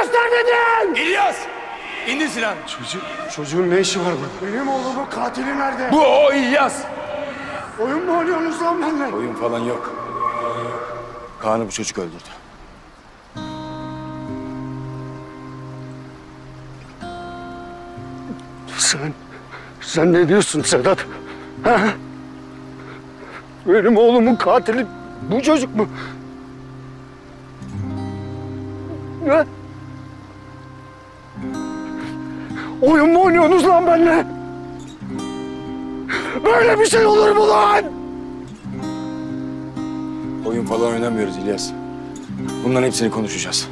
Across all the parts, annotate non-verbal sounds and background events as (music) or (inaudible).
göster dedim! İlyas! İndir silahını. Çocuk, çocuğun ne işi var burada? Benim oğlumun katili nerede? Bu o İlyas. Oyun mu oynuyorsunuz lan benimle? Oyun falan yok. Kaan'ı bu çocuk öldürdü. Sen, sen ne diyorsun Sedat? Ha? Benim oğlumun katili bu çocuk mu? Ne? Oyun mu oynuyorsunuz lan benimle? Böyle bir şey olur mu lan? Oyun falan oynamıyoruz İlyas. Bunların hepsini konuşacağız.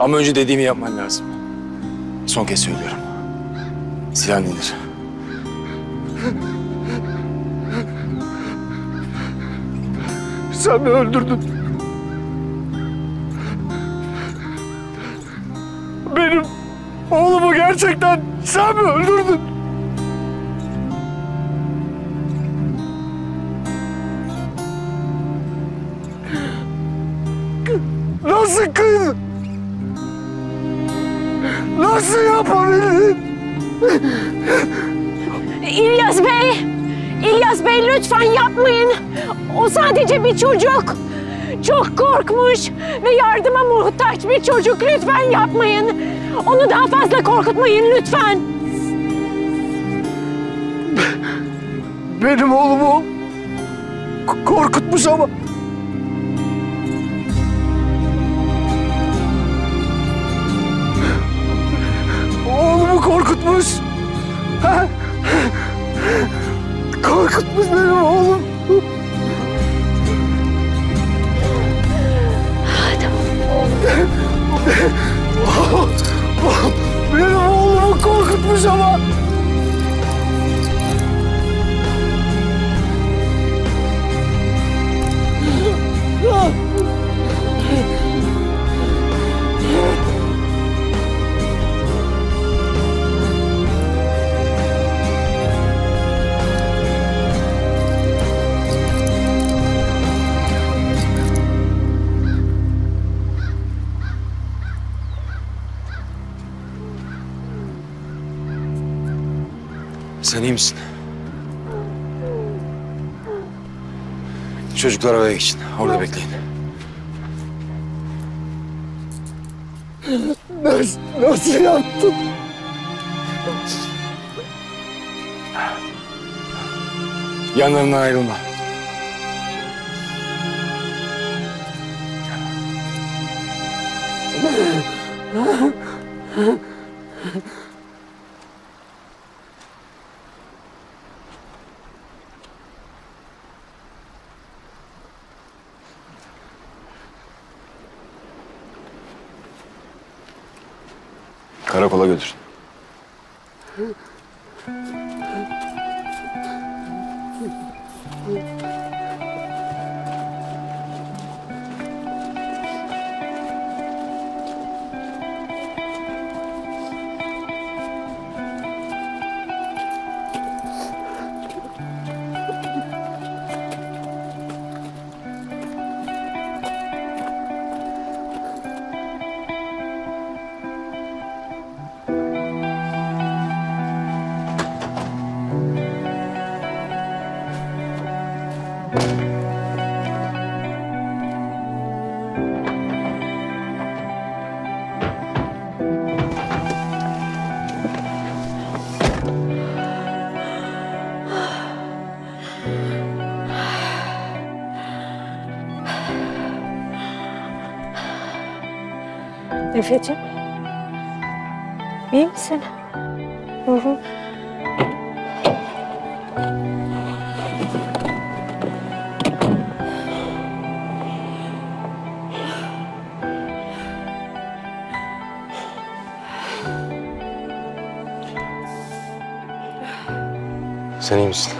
Ama önce dediğimi yapman lazım. Son kez söylüyorum. Silahını indir. Sen mi öldürdün? Gerçekten sen mi öldürdün? Nasıl kız? Nasıl yapabildin? İlyas Bey! İlyas Bey lütfen yapmayın. O sadece bir çocuk. Çok korkmuş ve yardıma muhtaç bir çocuk. Lütfen yapmayın. Onu daha fazla korkutmayın lütfen. Benim oğlumu korkutmuş ama. Efe'ciğim. İyi misin? Sen iyi misin?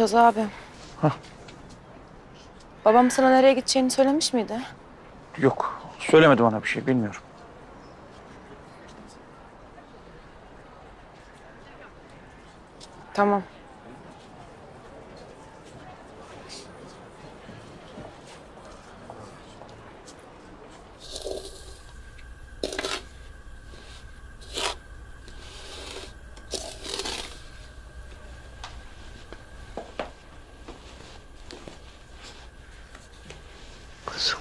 Murtaza abi. Babam sana nereye gideceğini söylemiş miydi? Yok. Söylemedi bana bir şey. Bilmiyorum. Tamam. Kuzum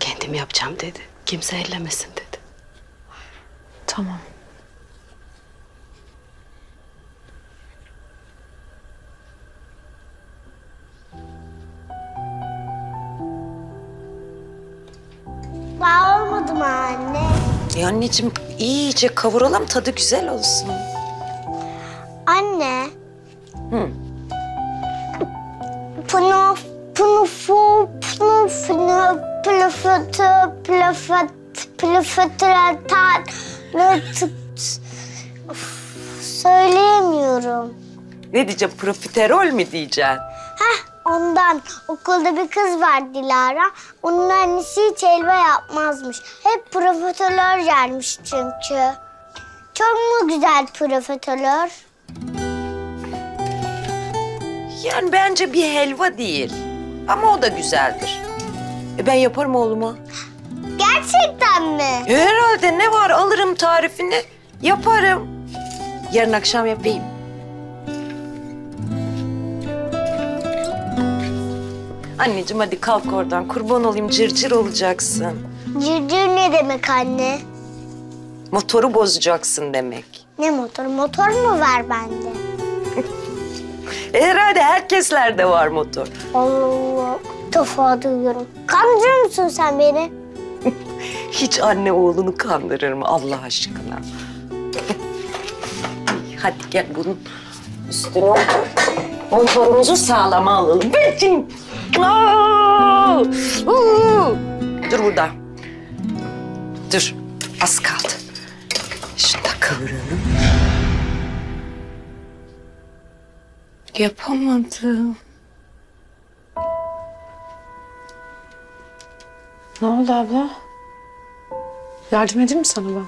kendim yapacağım dedi. Kimse ellemesin dedi. Tamam. Daha olmadı mı anne? Ya anneciğim iyice kavuralım tadı güzel olsun. Anne. Hı. Plafıtıratan, nıtıt. Of, Söyleyemiyorum. Ne diyeceğim profiterol mi diyeceksin? Heh, ondan. Okulda bir kız var Dilara. Onun annesi hiç helva yapmazmış. Hep profiterol yermiş çünkü. Çok mu güzel profiterol? Yani bence bir helva değil. Ama o da güzeldir. E ben yaparım oğluma. Gerçekten mi? E herhalde ne var alırım tarifini yaparım. Yarın akşam yapayım. Anneciğim hadi kalk oradan kurban olayım cırcır olacaksın. Cırcır ne demek anne? Motoru bozacaksın demek. Ne motor? Motor mu var bende? (laughs) E herhalde herkeslerde var motor. Allah Allah. Defa duyuyorum. Kandırıyor musun sen beni? (laughs) Hiç anne oğlunu kandırır mı Allah aşkına? Hadi gel bunun üstüne otur. Motorumuzu sağlama alalım. Betim. Dur burada. Dur. Az kaldı. Şunu da. Yapamadım. Ne oldu abla? Yardım edeyim mi sana ben?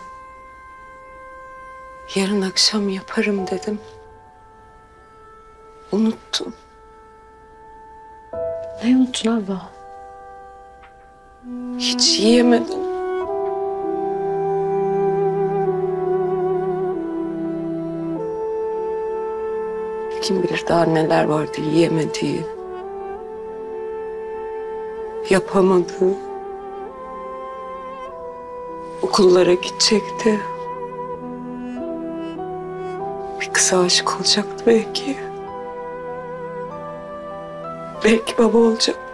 Yarın akşam yaparım dedim. Unuttum. Ne unuttun abla? Hiç yiyemedim. Kim bilir daha neler vardı yiyemediği. Yapamadı. Okullara gidecekti. Bir kıza aşık olacaktı belki. Belki baba olacaktı.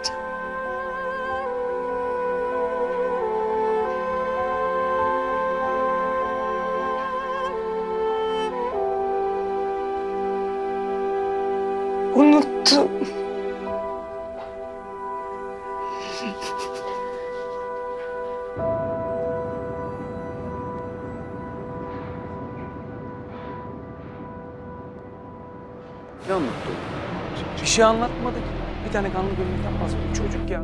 Şey anlatmadı ki. Bir tane kanlı gönülden bahsediyor. Çocuk ya.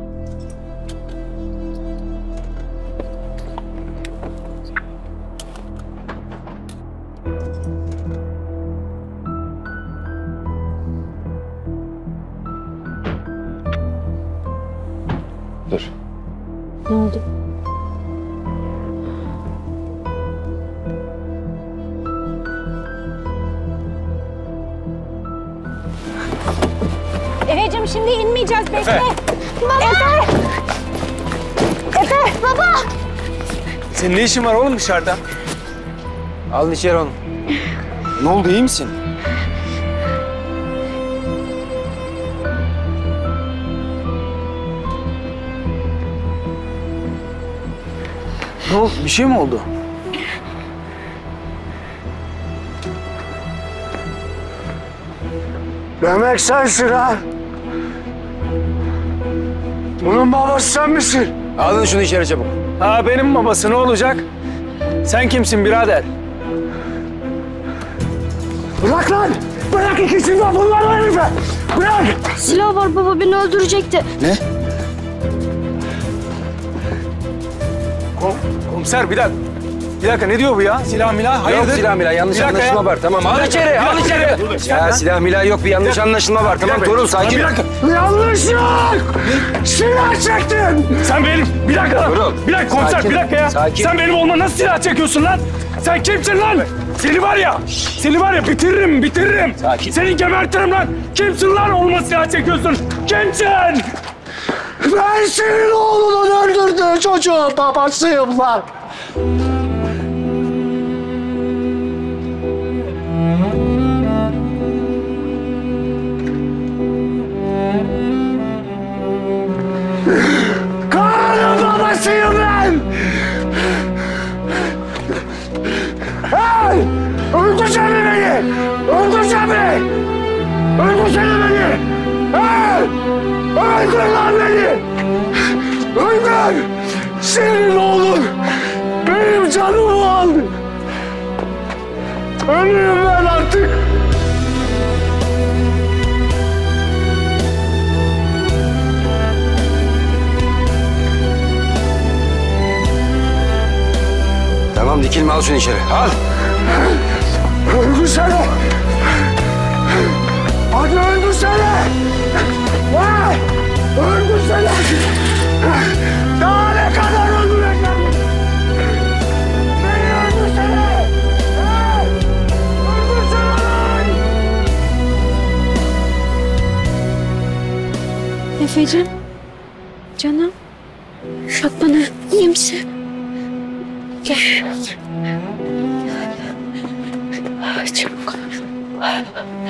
Senin ne işin var oğlum dışarıda? Alın içeri onu. Ne oldu iyi misin? Ne oldu? Bir şey mi oldu? Demek sensin ha. Bunun babası sen misin? Alın şunu içeri çabuk. Ha benim babası ne olacak? Sen kimsin birader? Bırak lan! Bırak ikisini de bunlar o herife! Bırak! Silah var baba beni öldürecekti. Ne? Kom komiser bir dakika. Bir dakika ne diyor bu ya? Silah milah? Hayırdır? Yok silah milah yanlış Bir dakika anlaşılma ya. var tamam. Al Bir dakika, içeri bir al dakika, içeri. bir dakika. Ya silah milah yok bir yanlış anlaşılma var tamam Tuğrul sakin ol. Yanlış yok! Silah çektin! Sen benim... Bir dakika. Durun. Bir dakika komiser bir dakika ya. sakin. Sen benim olma nasıl silah çekiyorsun lan? Sen kimsin lan? Seni var ya, seni var ya bitiririm, bitiririm. Sakin. Seni gebertirim lan. Kimsin lan olma silah çekiyorsun? Kimsin? Ben senin oğlunun öldürdüğü çocuğun babasıyım lan! Öldürsene beni! Öldürsene! Öldürsene beni! Hey! Öldür lan beni! Öldür! Senin oğlun benim canımı aldı. Ölüyüm ben artık. Tamam dikilme al şunu içeri. Al. Öldürsene! Hadi öldürsene! Vay! Öldürsene! Daha ne kadar öldüreceğim? Beni öldürsene! Hey! Öldürsene lan! Efe'cim. Canım. Bak bana iyi? Gel. Efe'cim.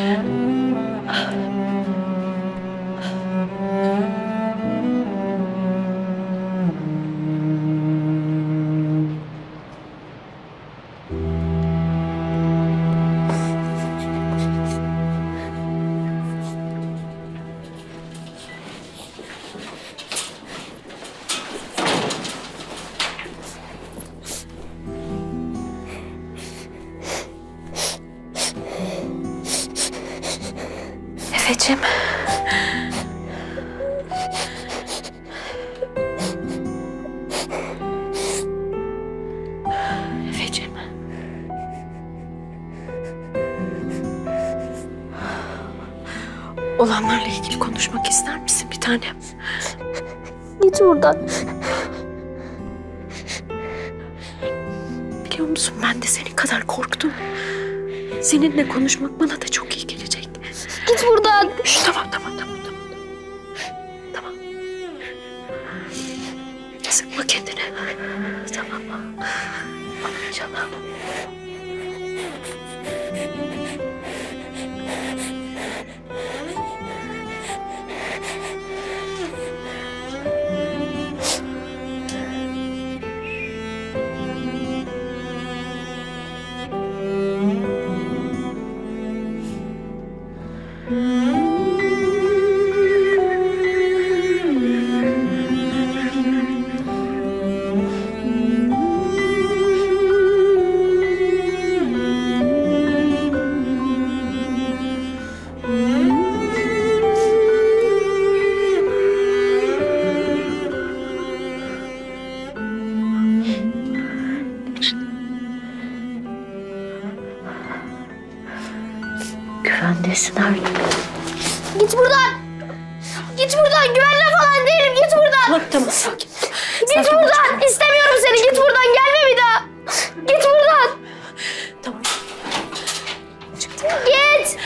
Git.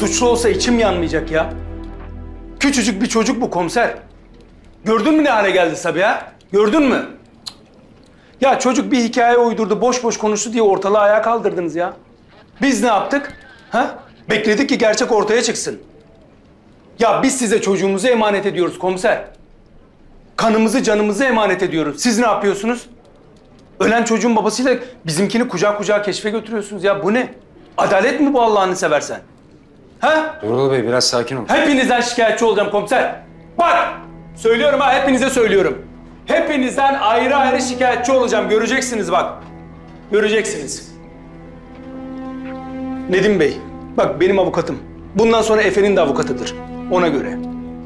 Suçlu olsa içim yanmayacak ya. Küçücük bir çocuk bu komiser. Gördün mü ne hale geldi Sabiha? Gördün mü? Ya çocuk bir hikaye uydurdu, boş boş konuştu diye ortalığı ayağa kaldırdınız ya. Biz ne yaptık? Ha? Bekledik ki gerçek ortaya çıksın. Ya biz size çocuğumuzu emanet ediyoruz komiser. Kanımızı, canımızı emanet ediyoruz. Siz ne yapıyorsunuz? Ölen çocuğun babasıyla bizimkini kucak kucağa keşfe götürüyorsunuz ya. Bu ne? Adalet mi bu Allah'ını seversen? Ha? Tuğrul Bey biraz sakin ol. Hepinizden şikayetçi olacağım komiser. Bak! Söylüyorum ha, hepinize söylüyorum. Hepinizden ayrı ayrı şikayetçi olacağım. Göreceksiniz bak. Göreceksiniz. Nedim Bey, bak benim avukatım. Bundan sonra Efe'nin de avukatıdır. Ona göre.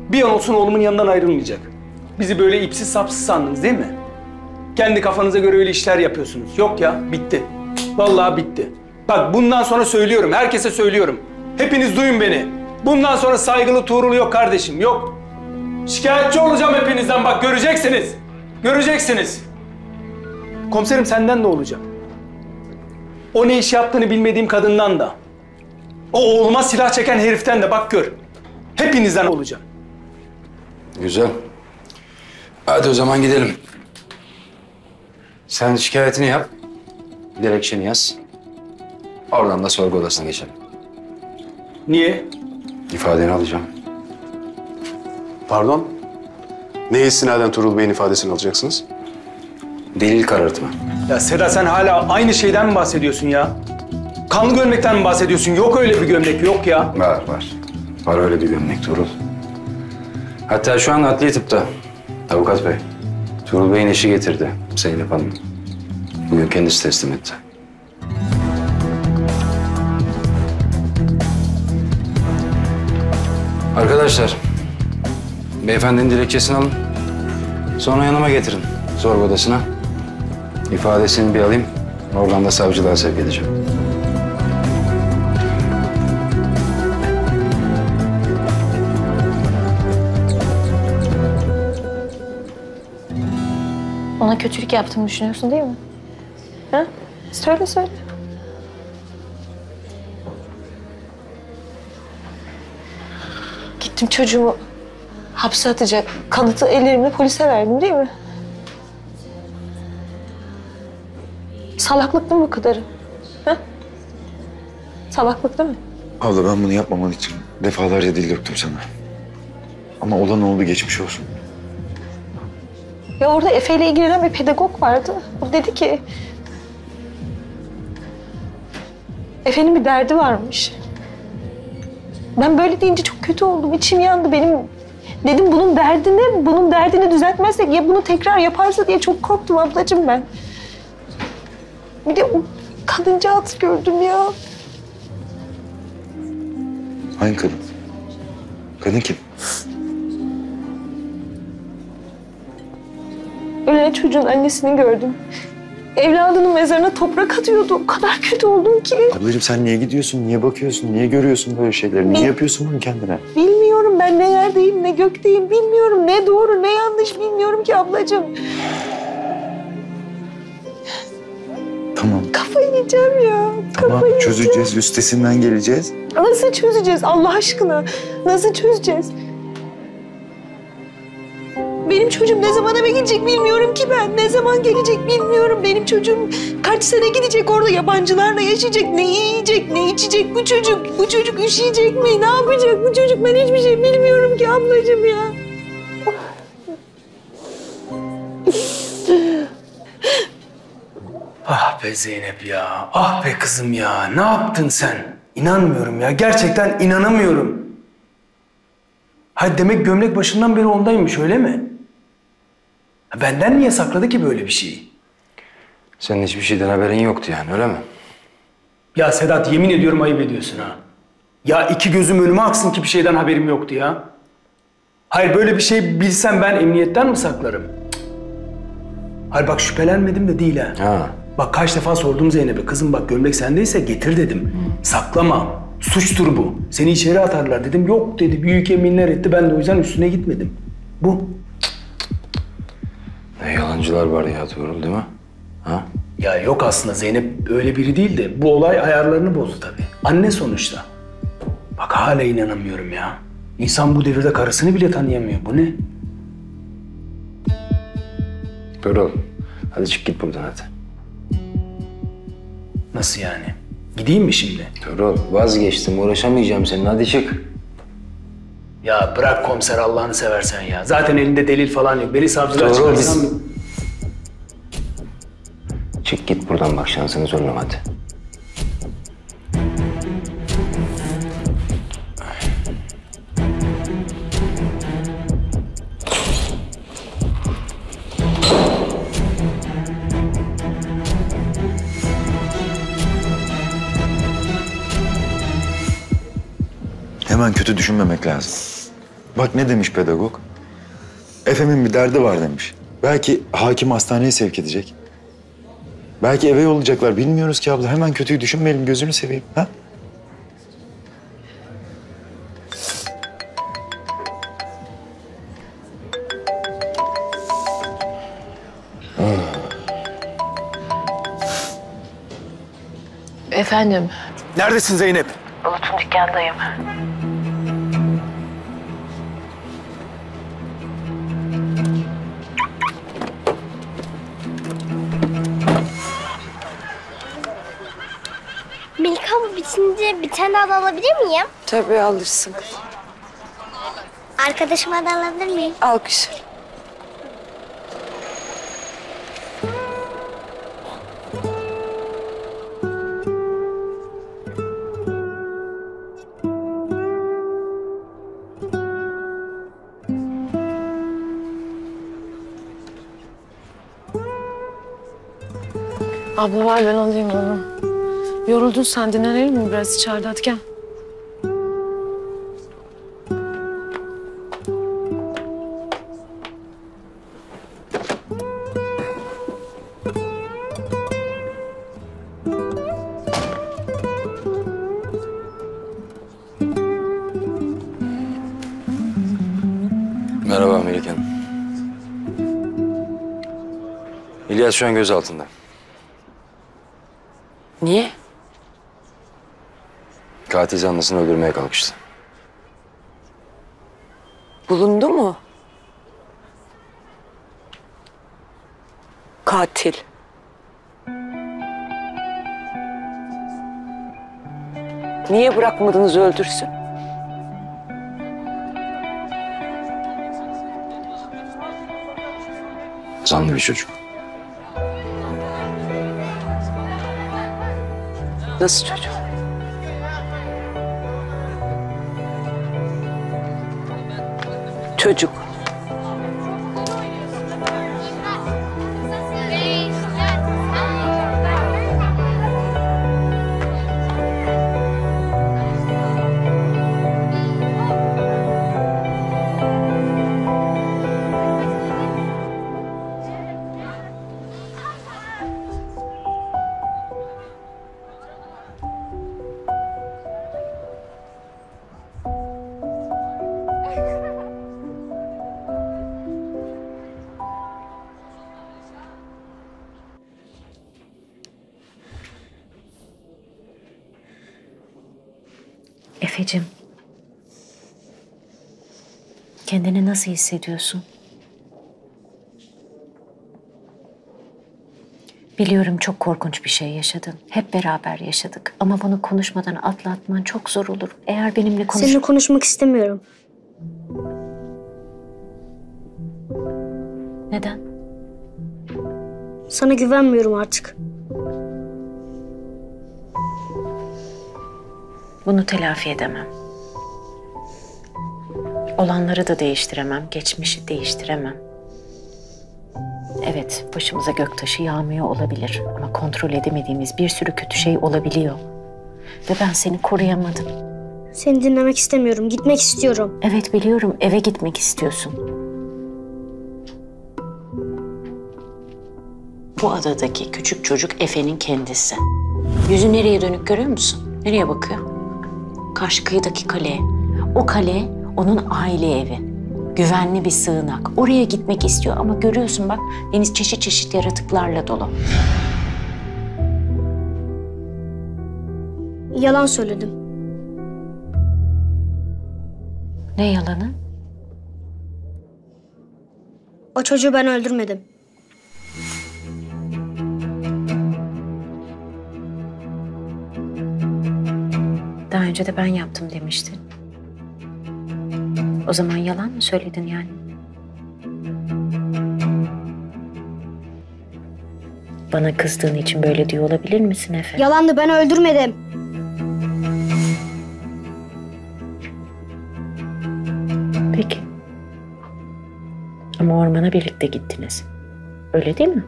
Bir an olsun oğlumun yanından ayrılmayacak. Bizi böyle ipsiz sapsız sandınız değil mi? Kendi kafanıza göre öyle işler yapıyorsunuz. Yok ya, bitti. Vallahi bitti. Bak bundan sonra söylüyorum, herkese söylüyorum. Hepiniz duyun beni. Bundan sonra saygılı Tuğrul yok kardeşim, yok. Şikayetçi olacağım hepinizden bak, göreceksiniz. Göreceksiniz. Komiserim senden de olacağım. O ne iş yaptığını bilmediğim kadından da. O oğluma silah çeken heriften de bak gör. Hepinizden olacağım. Güzel. Hadi o zaman gidelim. Sen şikayetini yap. Dilekçeni yaz. Oradan da sorgu odasına geçelim. Niye? İfadeni alacağım. Pardon? Neye istinaden Tuğrul Bey'in ifadesini alacaksınız? Delil karartma. Ya Seda sen hala aynı şeyden mi bahsediyorsun ya? Kanlı gömlekten mi bahsediyorsun? Yok öyle bir gömlek, yok ya. Var var. Var öyle bir gömlek Tuğrul. Hatta şu an adli tıpta. Avukat bey. Tuğrul Bey'in eşi getirdi Zeynep Hanım. Bugün kendisi teslim etti. Arkadaşlar, beyefendinin dilekçesini alın. Sonra yanıma getirin, sorgu odasına. İfadesini bir alayım, oradan da savcılığa sevk edeceğim. Ona kötülük yaptığımı düşünüyorsun değil mi? Ha? Söyle söyle. Gittim çocuğumu hapse atacak kanıtı ellerimle polise verdim değil mi? Salaklık değil mi bu kadarı? Ha? Salaklık değil mi? Abla ben bunu yapmaman için defalarca dil döktüm sana. Ama olan oldu geçmiş olsun. Ya orada Efe ile ilgilenen bir pedagog vardı. O dedi ki... Efe'nin bir derdi varmış. Ben böyle deyince çok kötü oldum. İçim yandı benim. Dedim bunun derdini, bunun derdini düzeltmezsek ya bunu tekrar yaparsa diye çok korktum ablacığım ben. Bir de o kadıncağız gördüm ya. Hangi kadın? Kadın kim? Ölen çocuğun annesini gördüm. Evladının mezarına toprak atıyordu. O kadar kötü oldum ki. Ablacığım sen niye gidiyorsun? Niye bakıyorsun? Niye görüyorsun böyle şeyleri? Niye Bil- yapıyorsun bunu kendine? Bilmiyorum ben ne yerdeyim ne gökteyim bilmiyorum. Ne doğru ne yanlış bilmiyorum ki ablacığım. Tamam, Kafayı yiyeceğim ya. tamam. Kafayı Çözeceğiz, üstesinden geleceğiz. Nasıl çözeceğiz Allah aşkına? Nasıl çözeceğiz? Benim çocuğum ne zaman eve gidecek bilmiyorum ki ben. Ne zaman gelecek bilmiyorum. Benim çocuğum kaç sene gidecek orada yabancılarla yaşayacak. Ne yiyecek, ne içecek bu çocuk? Bu çocuk üşüyecek mi? Ne yapacak bu çocuk? Ben hiçbir şey bilmiyorum ki ablacığım ya. Ah be Zeynep ya. Ah be kızım ya. Ne yaptın sen? İnanmıyorum ya. Gerçekten inanamıyorum. Ha demek gömlek başından beri ondaymış öyle mi? Benden niye sakladı ki böyle bir şeyi? Senin hiçbir şeyden haberin yoktu yani öyle mi? Ya Sedat yemin ediyorum ayıp ediyorsun ha. Ya iki gözüm önüme aksın ki bir şeyden haberim yoktu ya. Hayır böyle bir şey bilsem ben emniyetten mi saklarım? Cık. Hayır bak şüphelenmedim de değil ha. Ha. Bak kaç defa sordum Zeynep'e. Kızım bak gömlek sendeyse getir dedim. Saklama. Suçtur bu. Seni içeri atarlar dedim. Yok dedi. Büyük yeminler etti. Ben de o yüzden üstüne gitmedim. Bu. Ne yalancılar var ya Tuğrul değil mi? Ha? Ya yok aslında Zeynep öyle biri değil de bu olay ayarlarını bozdu tabii. Anne sonuçta. Bak hala inanamıyorum ya. İnsan bu devirde karısını bile tanıyamıyor. Bu ne? Tuğrul. Hadi çık git buradan hadi. Nasıl yani? Gideyim mi şimdi? Tuğrul vazgeçtim uğraşamayacağım senin hadi çık. Ya bırak komiser Allah'ını seversen ya. Zaten elinde delil falan yok. Beni savcılığa Doğru, çıkarsan... biz- Çık git buradan bak şansını zorlama hadi. Hemen kötü düşünmemek lazım. Bak ne demiş pedagog? Efe'min bir derdi var demiş. Belki hakim hastaneye sevk edecek. Belki eve yollayacaklar. Bilmiyoruz ki abla. Hemen kötüyü düşünmeyelim. Gözünü seveyim. Ha? Efendim? Neredesin Zeynep? Bulut'un dükkandayım. Milka bu bitince bir tane daha alabilir miyim? Tabii alırsın. Arkadaşıma da alabilir miyim? Al güzel. Abla var ben alayım onu. Yoruldun sen dinlenelim mi biraz içeride hadi gel. Merhaba Melike Hanım. İlyas şu an gözaltında. Niye? Katil zanlısını öldürmeye kalkıştı. Bulundu mu? Katil. Niye bırakmadınız öldürsün? Zanlı bir çocuk. Nasıl çocuk? Çocuk. Nasıl hissediyorsun? Biliyorum çok korkunç bir şey yaşadın. Hep beraber yaşadık. Ama bunu konuşmadan atlatman çok zor olur. Eğer benimle konuş... Seninle konuşmak istemiyorum. Neden? Sana güvenmiyorum artık. Bunu telafi edemem. Olanları da değiştiremem, geçmişi değiştiremem. Evet, başımıza göktaşı yağmıyor olabilir ama kontrol edemediğimiz bir sürü kötü şey olabiliyor. Ve ben seni koruyamadım. Seni dinlemek istemiyorum. Gitmek istiyorum. Evet biliyorum, eve gitmek istiyorsun. Bu adadaki küçük çocuk Efe'nin kendisi. Yüzü nereye dönük görüyor musun? Nereye bakıyor? Karşı kıyıdaki kale. O kale onun aile evi. Güvenli bir sığınak. Oraya gitmek istiyor ama görüyorsun bak deniz çeşit çeşit yaratıklarla dolu. Yalan söyledim. Ne yalanı? O çocuğu ben öldürmedim. Daha önce de ben yaptım demiştin. O zaman yalan mı söyledin yani? Bana kızdığın için böyle diyor olabilir misin Efe? Yalandı ben öldürmedim. Peki. Ama ormana birlikte gittiniz. Öyle değil mi?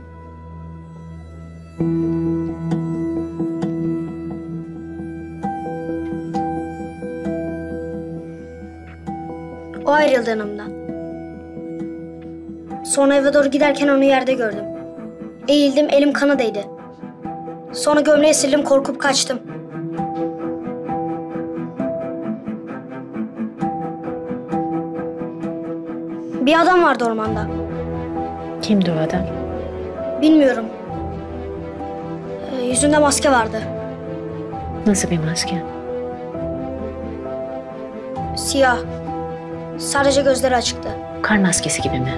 Sonra eve doğru giderken onu yerde gördüm. Eğildim elim kana değdi. Sonra gömleği sildim korkup kaçtım. Bir adam vardı ormanda. Kimdi o adam? Bilmiyorum. Ee, yüzünde maske vardı. Nasıl bir maske? Siyah. Sadece gözleri açıktı. Kar maskesi gibi mi?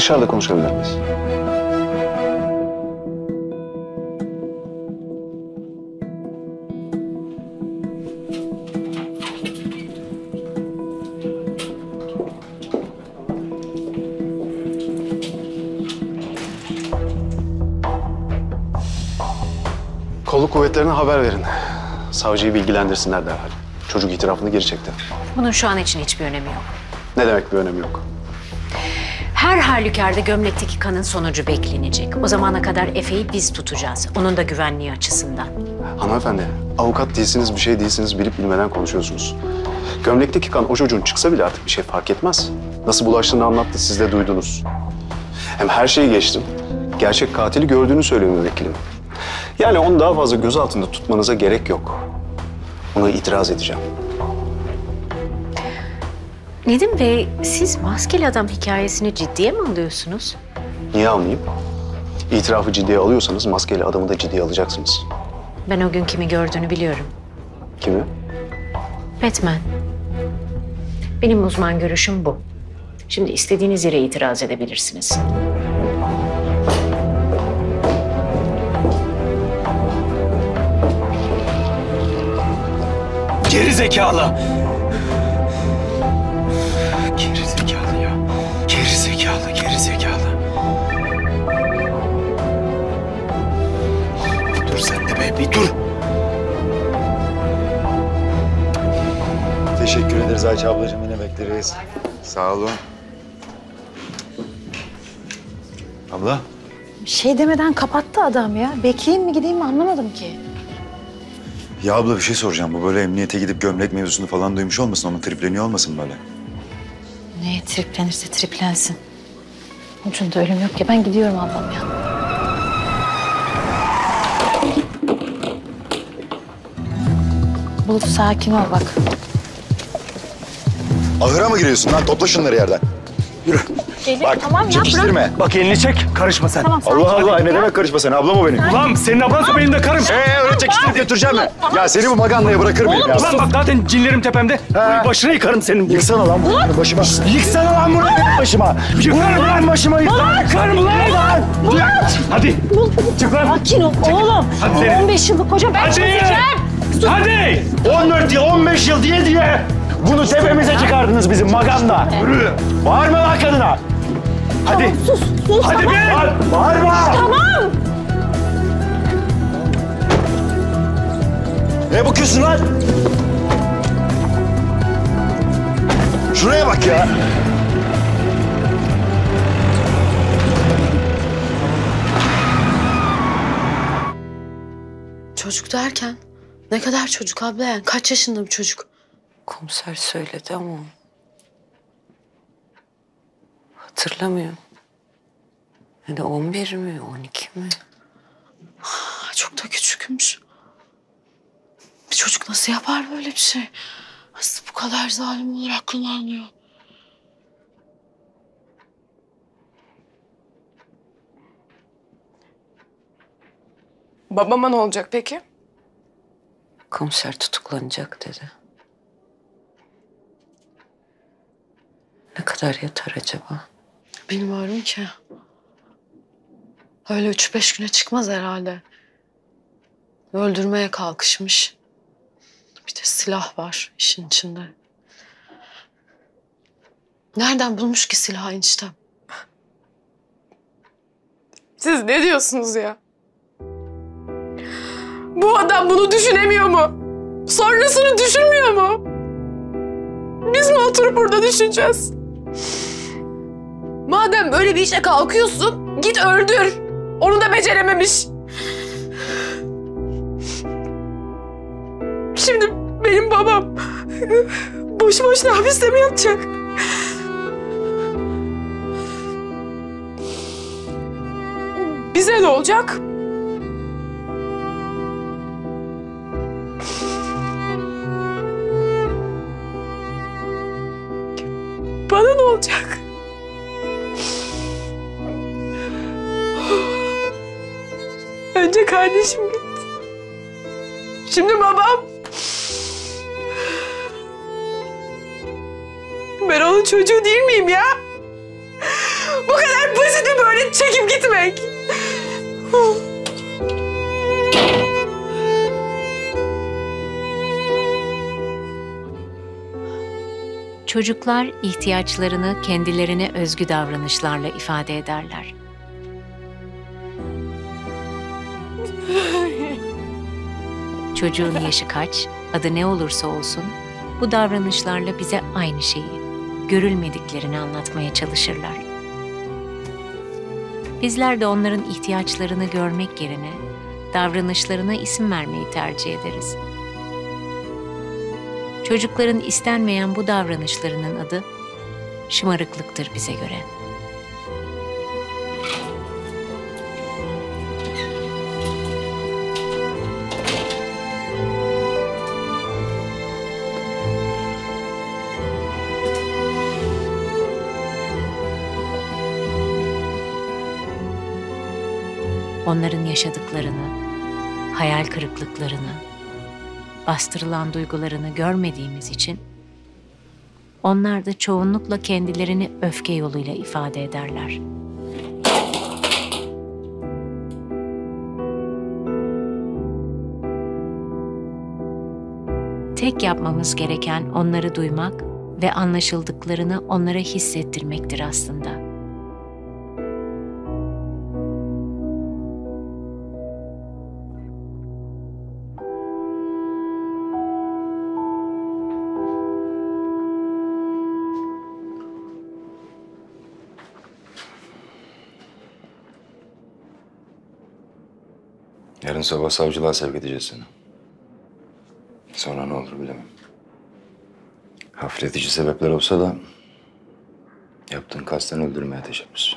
Dışarıda konuşabilir miyiz? Kolluk kuvvetlerine haber verin. Savcıyı bilgilendirsinler derhal. Çocuk itirafını geri çekti. Bunun şu an için hiçbir önemi yok. Ne demek bir önemi yok? Her halükarda gömlekteki kanın sonucu beklenecek. O zamana kadar Efe'yi biz tutacağız. Onun da güvenliği açısından. Hanımefendi, avukat değilsiniz, bir şey değilsiniz, bilip bilmeden konuşuyorsunuz. Gömlekteki kan o çocuğun çıksa bile artık bir şey fark etmez. Nasıl bulaştığını anlattı, siz de duydunuz. Hem her şeyi geçtim. Gerçek katili gördüğünü söylüyor müvekkilim. Yani onu daha fazla göz altında tutmanıza gerek yok. Buna itiraz edeceğim. Nedim Bey, siz maskeli adam hikayesini ciddiye mi alıyorsunuz? Niye almayayım? İtirafı ciddiye alıyorsanız maskeyle adamı da ciddiye alacaksınız. Ben o gün kimi gördüğünü biliyorum. Kimi? Batman. Benim uzman görüşüm bu. Şimdi istediğiniz yere itiraz edebilirsiniz. Geri zekalı. Ayça ablacığım yine bekleriz. Sağ olun. Abla. Bir şey demeden kapattı adam ya. Bekleyeyim mi gideyim mi anlamadım ki. Ya abla bir şey soracağım. Bu böyle emniyete gidip gömlek mevzusunu falan duymuş olmasın? Onun tripleniyor olmasın böyle? Neye triplenirse triplensin. Ucunda ölüm yok ya ben gidiyorum ablam ya. Bulut sakin ol bak. Ahıra mı giriyorsun lan? Topla şunları yerden. Yürü. Gelin Bak tamam ya çekiştirme. Bak elini çek, karışma sen. Tamam Allah Allah ne demek karışma sen? Ablam o benim. Ulan senin ablansa benim de karım. Ee öyle çekiştirip götüreceğim mi? Ya seni bu magandaya bırakır mıyım ya? Ulan bak zaten cinlerim tepemde. He. Başına yıkarım senin. Yıksana lan bunu başıma. Yıksana lan bunu benim başıma. Yıkarım lan başıma yıksana. Yıkarım lan. Hadi. Çık lan. Sakin ol oğlum. Hadi Zeynep. 15 yıllık koca ben çözeceğim. Hadi. 14 yıl 15 yıl diye diye. Bunu tepemize çıkardınız bizim maganda. Yürü. Bağırma lan kadına. Hadi. Sus sus Hadi tamam. be. Lan bağırma. Tamam. Ne bakıyorsun lan? Şuraya bak ya. Çocuk derken ne kadar çocuk abla yani? Kaç yaşında bir çocuk? Komiser söyledi ama... Hatırlamıyor. Yani 11 mi, 12 mi? Ah, Çok da küçükmüş. Bir çocuk nasıl yapar böyle bir şey? Nasıl bu kadar zalim olur aklım almıyor. Babama ne olacak peki? Komiser tutuklanacak dedi. Ne kadar yatar acaba? Bilmiyorum ki. Öyle üç beş güne çıkmaz herhalde. Öldürmeye kalkışmış. Bir de silah var işin içinde. Nereden bulmuş ki silahı eniştem? Siz ne diyorsunuz ya? Bu adam bunu düşünemiyor mu? Sonrasını düşünmüyor mu? Biz mi oturup burada düşüneceğiz? Madem böyle bir işe kalkıyorsun, git öldür. Onu da becerememiş. Şimdi benim babam boşu boşuna hapiste mi yatacak? Bize ne olacak? Olacak? Önce kardeşim gitti. Şimdi babam. Ben onun çocuğu değil miyim ya? Bu kadar basit mi böyle çekip gitmek? Çocuklar ihtiyaçlarını kendilerine özgü davranışlarla ifade ederler. Çocuğun yaşı kaç, adı ne olursa olsun, bu davranışlarla bize aynı şeyi, görülmediklerini anlatmaya çalışırlar. Bizler de onların ihtiyaçlarını görmek yerine davranışlarına isim vermeyi tercih ederiz. Çocukların istenmeyen bu davranışlarının adı şımarıklıktır bize göre. onların yaşadıklarını, hayal kırıklıklarını, bastırılan duygularını görmediğimiz için onlar da çoğunlukla kendilerini öfke yoluyla ifade ederler. Tek yapmamız gereken onları duymak ve anlaşıldıklarını onlara hissettirmektir aslında. Yarın sabah savcılığa sevk edeceğiz seni. Sonra ne olur bilemem. Hafifletici sebepler olsa da yaptığın kasten öldürmeye teşebbüs.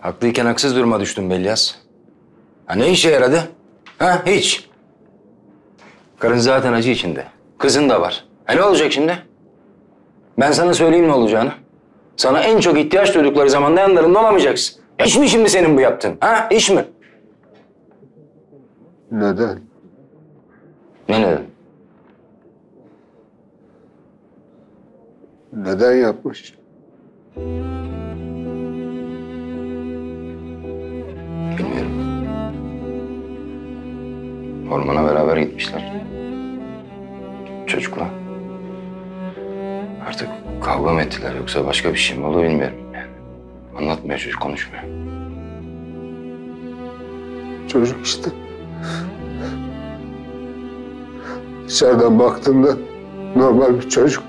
Haklıyken haksız duruma düştün Belyas. Ha ne işe yaradı? Ha hiç. Karın zaten acı içinde. Kızın da var. Ha ne olacak şimdi? Ben sana söyleyeyim ne olacağını. Sana en çok ihtiyaç duydukları zamanda yanlarında olamayacaksın. İş mi şimdi senin bu yaptığın? Ha iş mi? Neden? Ne neden? Neden yapmış? Bilmiyorum. Ormana beraber gitmişler. Çocukla. Artık kavga mı ettiler yoksa başka bir şey mi oldu bilmiyorum. Anlatmıyor çocuk, konuşmuyor. Çocuk işte. Dışarıdan baktığımda normal bir çocuk.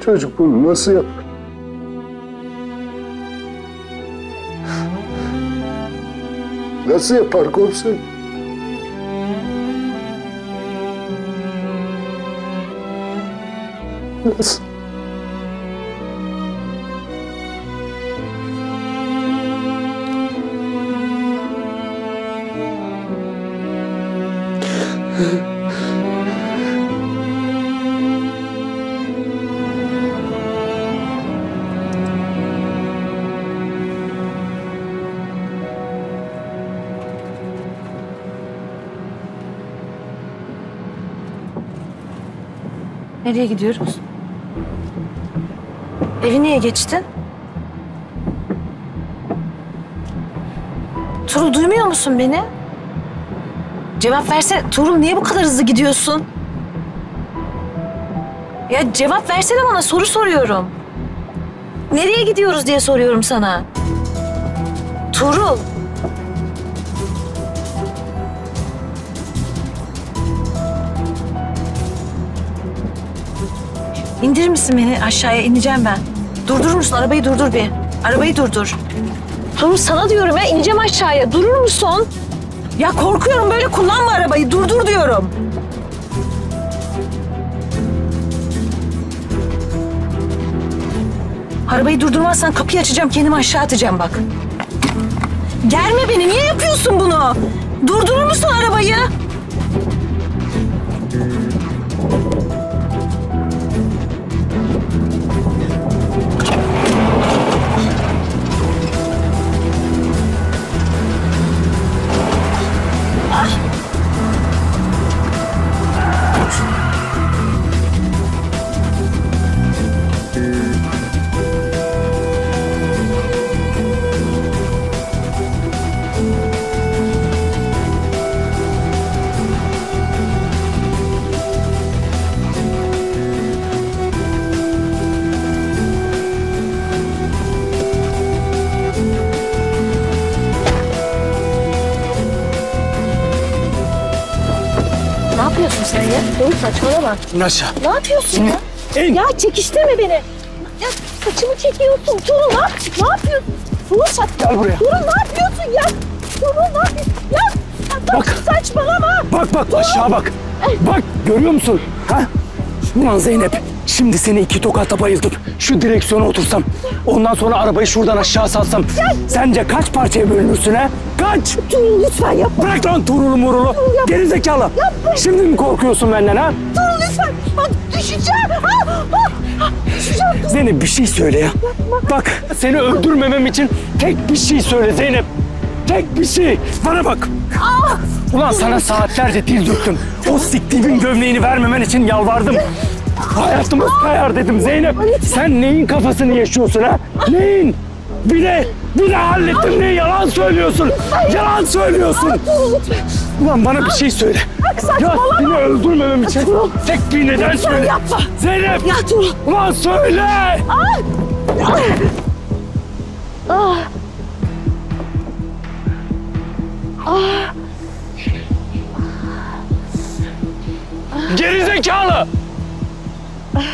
Çocuk bunu nasıl yapar? Nasıl yapar komiserim? Nasıl? Nereye gidiyoruz? Evi niye geçtin? Tuğrul duymuyor musun beni? Cevap verse Tuğrul niye bu kadar hızlı gidiyorsun? Ya cevap versene bana soru soruyorum. Nereye gidiyoruz diye soruyorum sana. Tuğrul. İndirir misin beni aşağıya? ineceğim ben. Durdurur musun? Arabayı durdur bir. Arabayı durdur. Tuğrul sana diyorum ya ineceğim aşağıya. Durur musun? Ya korkuyorum böyle kullanma arabayı. Durdur diyorum. Arabayı durdurmazsan kapıyı açacağım kendimi aşağı atacağım bak. Germe beni niye yapıyorsun bunu? Durdurur musun arabayı? Ya? Dur saçmalama. İn aşağı. Ne yapıyorsun ya? İn. Ya çekiştirme beni. Ya saçımı çekiyorsun. Tuğrul ne, yap- ne yapıyorsun? Tuğrul saç... Gel buraya. Tuğrul ne yapıyorsun ya? Tuğrul ne yapıyorsun? Ya bak, saçmalama. Bak bak aşağı bak. Bak görüyor musun? Ha? Ulan Zeynep şimdi seni iki tokata bayıltıp şu direksiyona otursam ondan sonra arabayı şuradan aşağı salsam sence kaç parçaya bölünürsün ha? Kaç? Tuğrul lütfen yapma. Bırak lan turulu murulu. Geri zekalı. Şimdi mi korkuyorsun benden ha? Tuğrul lütfen. Bak Düşeceğim. Ah, ah, ah, Düşeceğim. Zeynep bir şey söyle ya. Bak seni öldürmemem için tek bir şey söyle Zeynep. Tek bir şey. Bana bak. Ulan sana saatlerce dil döktüm. O siktiğimin gömleğini vermemen için yalvardım. Hayatımız kayar dedim Zeynep. Sen neyin kafasını yaşıyorsun ha? Neyin? Bir de, bir de hallettim ne yalan söylüyorsun. Yalan söylüyorsun. Ulan bana bir şey söyle. Ya seni öldürmemem için tek bir neden söyle. yapma. Zeynep. Ya. Ulan söyle. Ah. Ah. Gerizekalı. Bırak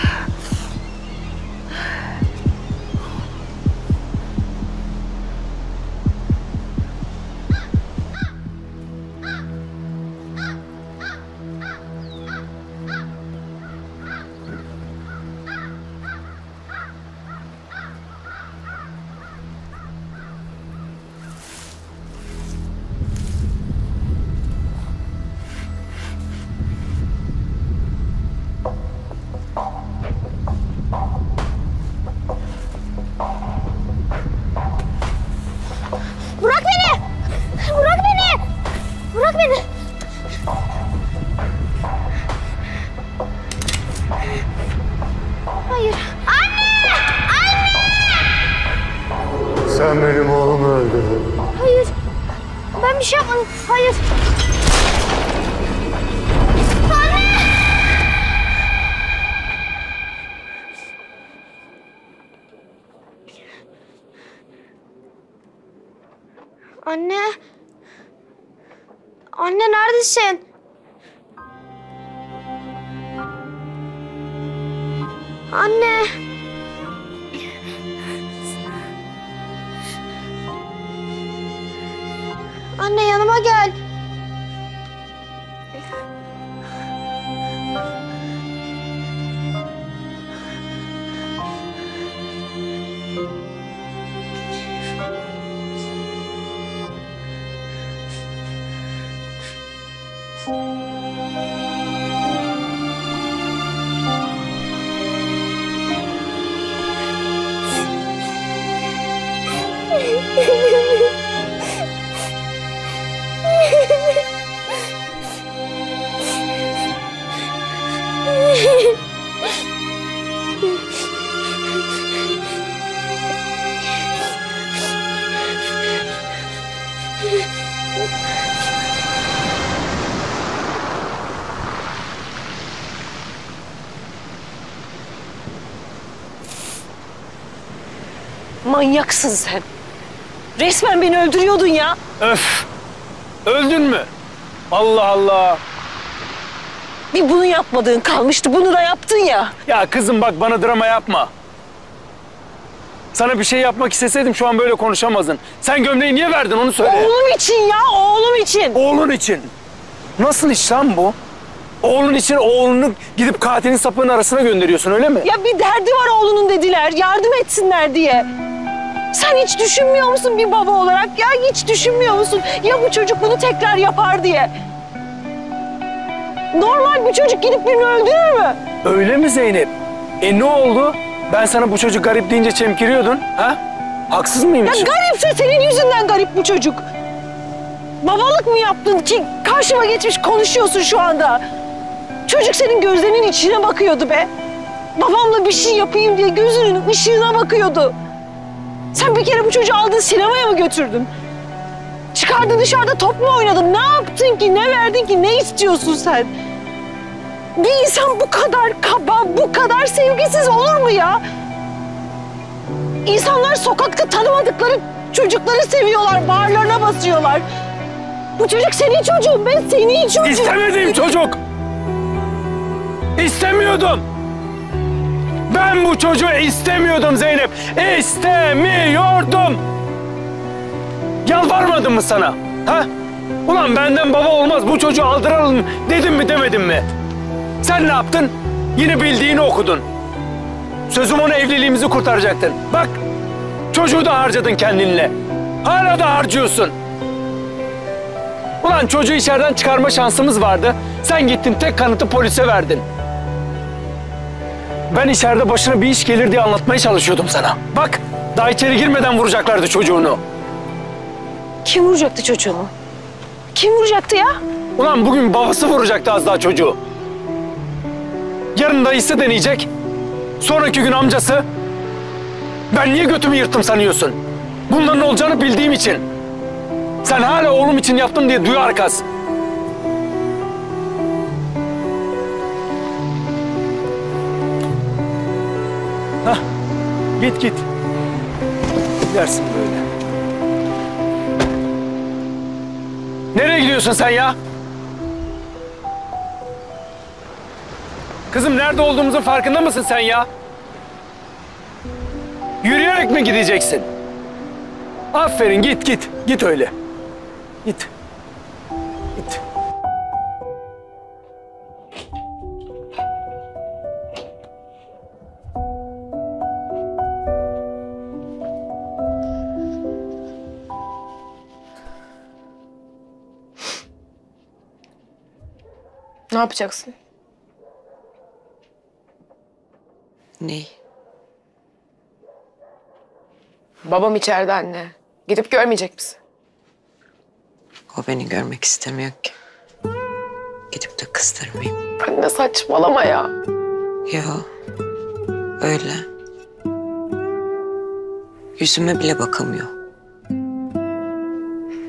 Manyaksın sen. Resmen beni öldürüyordun ya. Öf. Öldün mü? Allah Allah. Bir bunu yapmadığın kalmıştı. Bunu da yaptın ya. Ya kızım bak bana drama yapma. Sana bir şey yapmak isteseydim şu an böyle konuşamazdın. Sen gömleği niye verdin onu söyle. Oğlum için ya, oğlum için. Oğlun için. Nasıl iş lan bu? Oğlun için oğlunu gidip katilin sapığının arasına gönderiyorsun öyle mi? Ya bir derdi var oğlunun dediler. Yardım etsinler diye. Sen hiç düşünmüyor musun bir baba olarak? Ya hiç düşünmüyor musun? Ya bu çocuk bunu tekrar yapar diye. Normal bir çocuk gidip birini öldürür mü? Öyle mi Zeynep? E ne oldu? Ben sana bu çocuk garip deyince çemkiriyordun. Ha? Haksız Ya mıymışım? garipse senin yüzünden garip bu çocuk. Babalık mı yaptın ki karşıma geçmiş konuşuyorsun şu anda? Çocuk senin gözlerinin içine bakıyordu be. Babamla bir şey yapayım diye gözünün ışığına bakıyordu. Sen bir kere bu çocuğu aldın sinemaya mı götürdün? Çıkardın dışarıda top mu oynadın? Ne yaptın ki? Ne verdin ki? Ne istiyorsun sen? Bir insan bu kadar kaba, bu kadar sevgisiz olur mu ya? İnsanlar sokakta tanımadıkları çocukları seviyorlar, bağırlarına basıyorlar. Bu çocuk senin çocuğun, ben senin çocuğum. İstemediğim çocuk. İstemiyordum. Ben bu çocuğu istemiyordum Zeynep. İstemiyordum. Yalvarmadım mı sana? Ha? Ulan benden baba olmaz bu çocuğu aldıralım dedim mi demedim mi? Sen ne yaptın? Yine bildiğini okudun. Sözüm ona evliliğimizi kurtaracaktın. Bak çocuğu da harcadın kendinle. Hala da harcıyorsun. Ulan çocuğu içeriden çıkarma şansımız vardı. Sen gittin tek kanıtı polise verdin. Ben içeride başına bir iş gelir diye anlatmaya çalışıyordum sana. Bak daha içeri girmeden vuracaklardı çocuğunu. Kim vuracaktı çocuğunu? Kim vuracaktı ya? Ulan bugün babası vuracaktı az daha çocuğu. Yarın dayısı deneyecek. Sonraki gün amcası. Ben niye götümü yırttım sanıyorsun? Bunların olacağını bildiğim için. Sen hala oğlum için yaptım diye duyar kas. Hah, git git. Gidersin böyle. Nereye gidiyorsun sen ya? Kızım nerede olduğumuzun farkında mısın sen ya? Yürüyerek mi gideceksin? Aferin git git. Git öyle. Git. Ne yapacaksın? Ney? Babam içeride anne. Gidip görmeyecek misin? O beni görmek istemiyor ki. Gidip de kızdırmayayım. Anne saçmalama ya. Yo. Öyle. Yüzüme bile bakamıyor.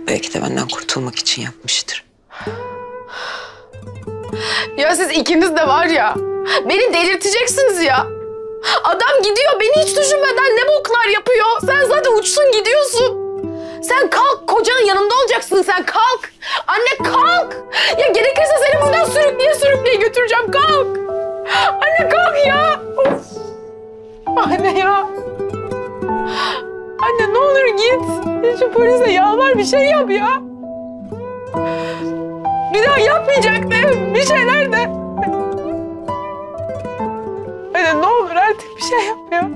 Belki de benden kurtulmak için yapmıştır. Ya siz ikiniz de var ya. Beni delirteceksiniz ya. Adam gidiyor beni hiç düşünmeden ne boklar yapıyor. Sen zaten uçsun gidiyorsun. Sen kalk kocanın yanında olacaksın sen kalk. Anne kalk. Ya gerekirse seni buradan sürükleye sürükleye götüreceğim kalk. Anne kalk ya. Of. Anne ya. Anne ne olur git. Şu polise yalvar bir şey yap ya. Bir daha yapmayacak de. Bir şeyler de. Anne ne olur artık bir şey yap ya.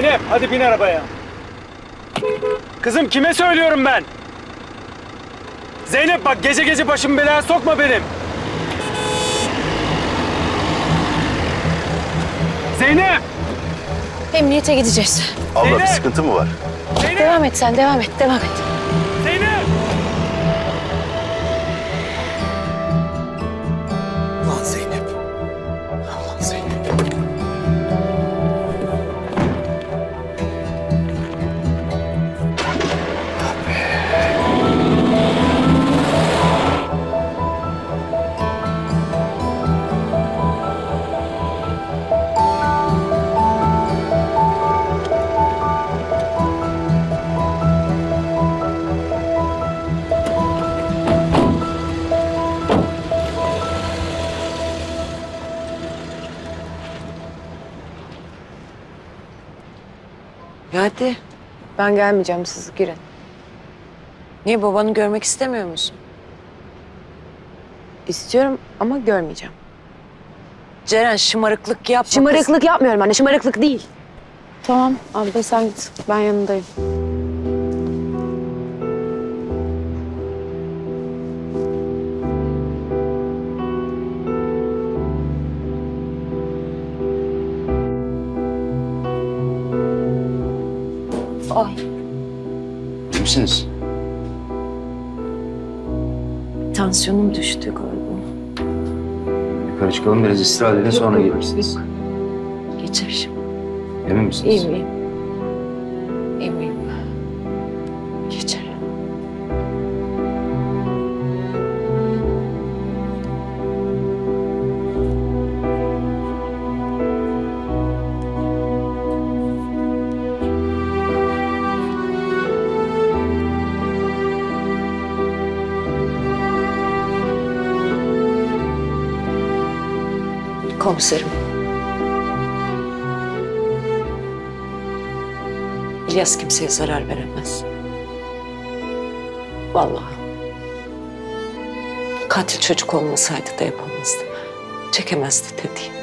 Zeynep hadi bin arabaya. Kızım kime söylüyorum ben? Zeynep bak gece gece başımı belaya sokma benim. Zeynep! Emniyete gideceğiz. Abla Zeynep! bir sıkıntı mı var? Devam et sen, devam et, devam et. Hadi. Ben gelmeyeceğim siz girin. Niye babanı görmek istemiyor musun? İstiyorum ama görmeyeceğim. Ceren şımarıklık yapma. Şımarıklık yapmıyorum anne şımarıklık değil. Tamam abla sen git ben yanındayım. Misiniz? Tansiyonum düştü galiba. Yukarı çıkalım biraz istirahat edin sonra gelirsiniz. Geçer şimdi. Emin misiniz? İyi miyim? komiserim. İlyas kimseye zarar veremez. Vallahi. Katil çocuk olmasaydı da yapamazdı. Çekemezdi dediğim.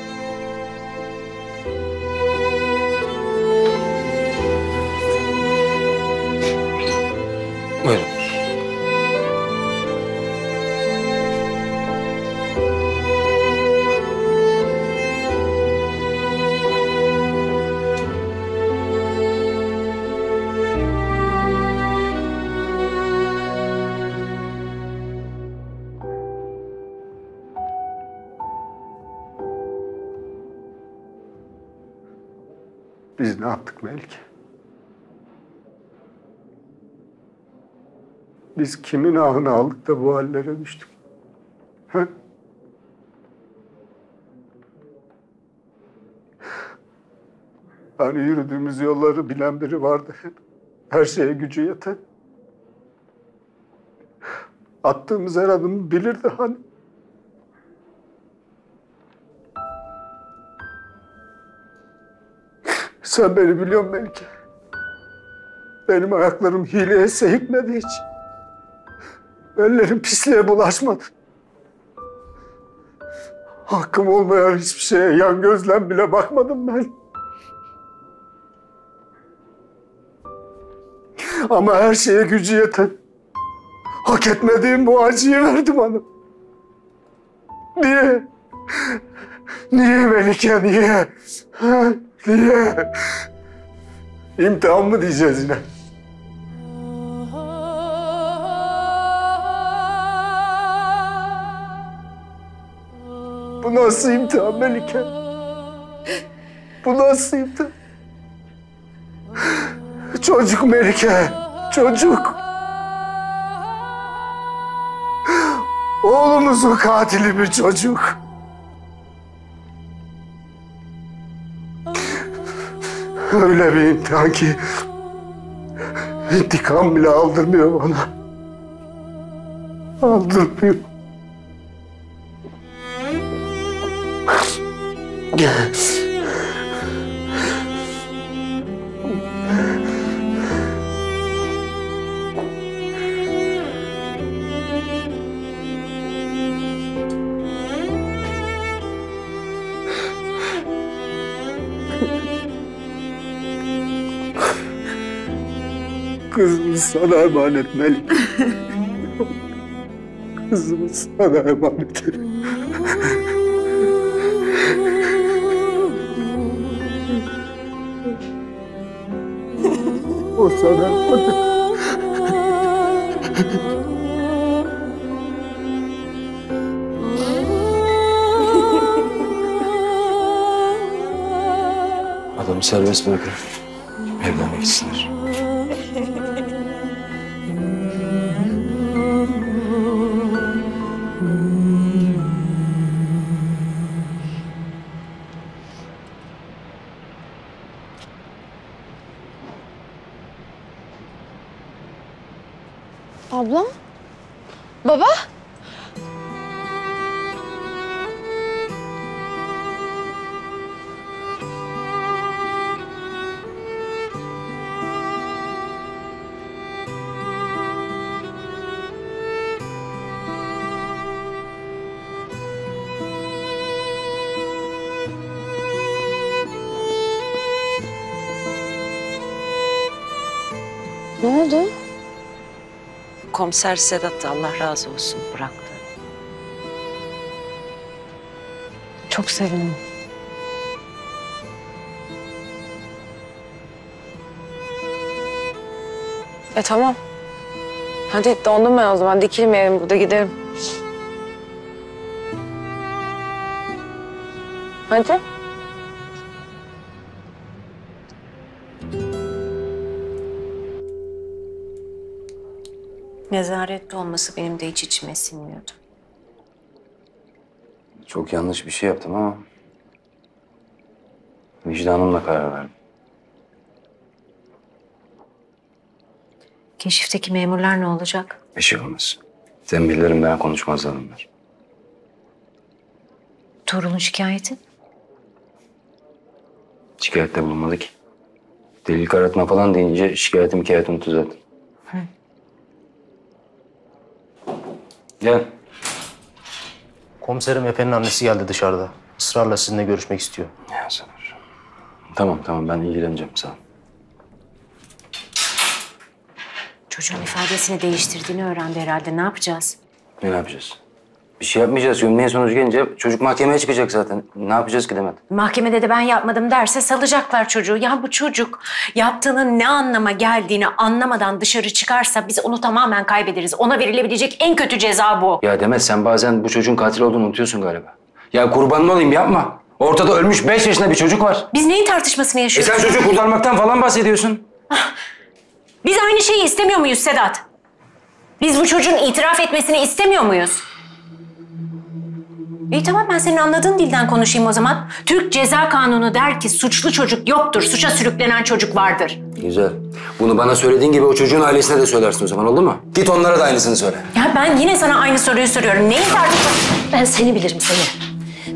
Yaptık Melike? Biz kimin ahını aldık da bu hallere düştük? Ha? Hani yürüdüğümüz yolları bilen biri vardı. Her şeye gücü yeten. Attığımız her adımı bilirdi hani. Sen beni biliyorsun Melike. Benim ayaklarım hileye seyitmedi hiç. Ellerim pisliğe bulaşmadı. Hakkım olmayan hiçbir şeye yan gözlem bile bakmadım ben. Ama her şeye gücü yeten, hak etmediğim bu acıyı verdi bana. Niye? Niye Melike, niye? Ha, niye? İmtihan mı diyeceğiz yine? Bu nasıl imtihan Melike? Bu nasıl imtihan? Çocuk Melike, çocuk. Oğlumuzun katili bir çocuk. Öyle bir imtihan ki intikam bile aldırmıyor bana. Aldırmıyor. (laughs) Kızımız sana emanet Melik. Kızımız sana emanet. o sana emanet. Adamı serbest bırakın. Evlerine gitsinler. Komiser Sedat da Allah razı olsun bıraktı. Çok sevindim. E tamam. Hadi dondum ben o zaman. Dikilmeyelim burada gidelim. Hadi. Nezarette olması benim de hiç içime sinmiyordu. Çok yanlış bir şey yaptım ama... ...vicdanımla karar verdim. Keşifteki memurlar ne olacak? Bir şey olmaz. Tembihlerim ben konuşmazlar onlar. Torunun şikayeti? Şikayette bulunmadı ki. Delil karartma falan deyince şikayetim hikayetim unuttu zaten. Gel. Komiserim Efe'nin annesi geldi dışarıda. Israrla sizinle görüşmek istiyor. Ya sabır. Tamam tamam ben ilgileneceğim sağ ol. Çocuğun ifadesini değiştirdiğini öğrendi herhalde. Ne yapacağız? Ne yapacağız? Bir şey yapmayacağız. Gömleğin sonucu gelince çocuk mahkemeye çıkacak zaten. Ne yapacağız ki Demet? Mahkemede de ben yapmadım derse salacaklar çocuğu. Ya bu çocuk yaptığının ne anlama geldiğini anlamadan dışarı çıkarsa biz onu tamamen kaybederiz. Ona verilebilecek en kötü ceza bu. Ya Demet sen bazen bu çocuğun katil olduğunu unutuyorsun galiba. Ya kurbanın olayım yapma. Ortada ölmüş beş yaşında bir çocuk var. Biz neyin tartışmasını E yaşıyoruz? sen çocuğu kurtarmaktan falan bahsediyorsun. Biz aynı şeyi istemiyor muyuz Sedat? Biz bu çocuğun itiraf etmesini istemiyor muyuz? İyi tamam ben senin anladığın dilden konuşayım o zaman. Türk Ceza Kanunu der ki suçlu çocuk yoktur, suça sürüklenen çocuk vardır. Güzel. Bunu bana söylediğin gibi o çocuğun ailesine de söylersin o zaman oldu mu? Git onlara da aynısını söyle. Ya ben yine sana aynı soruyu soruyorum. Neyin tartışması? Ben seni bilirim seni.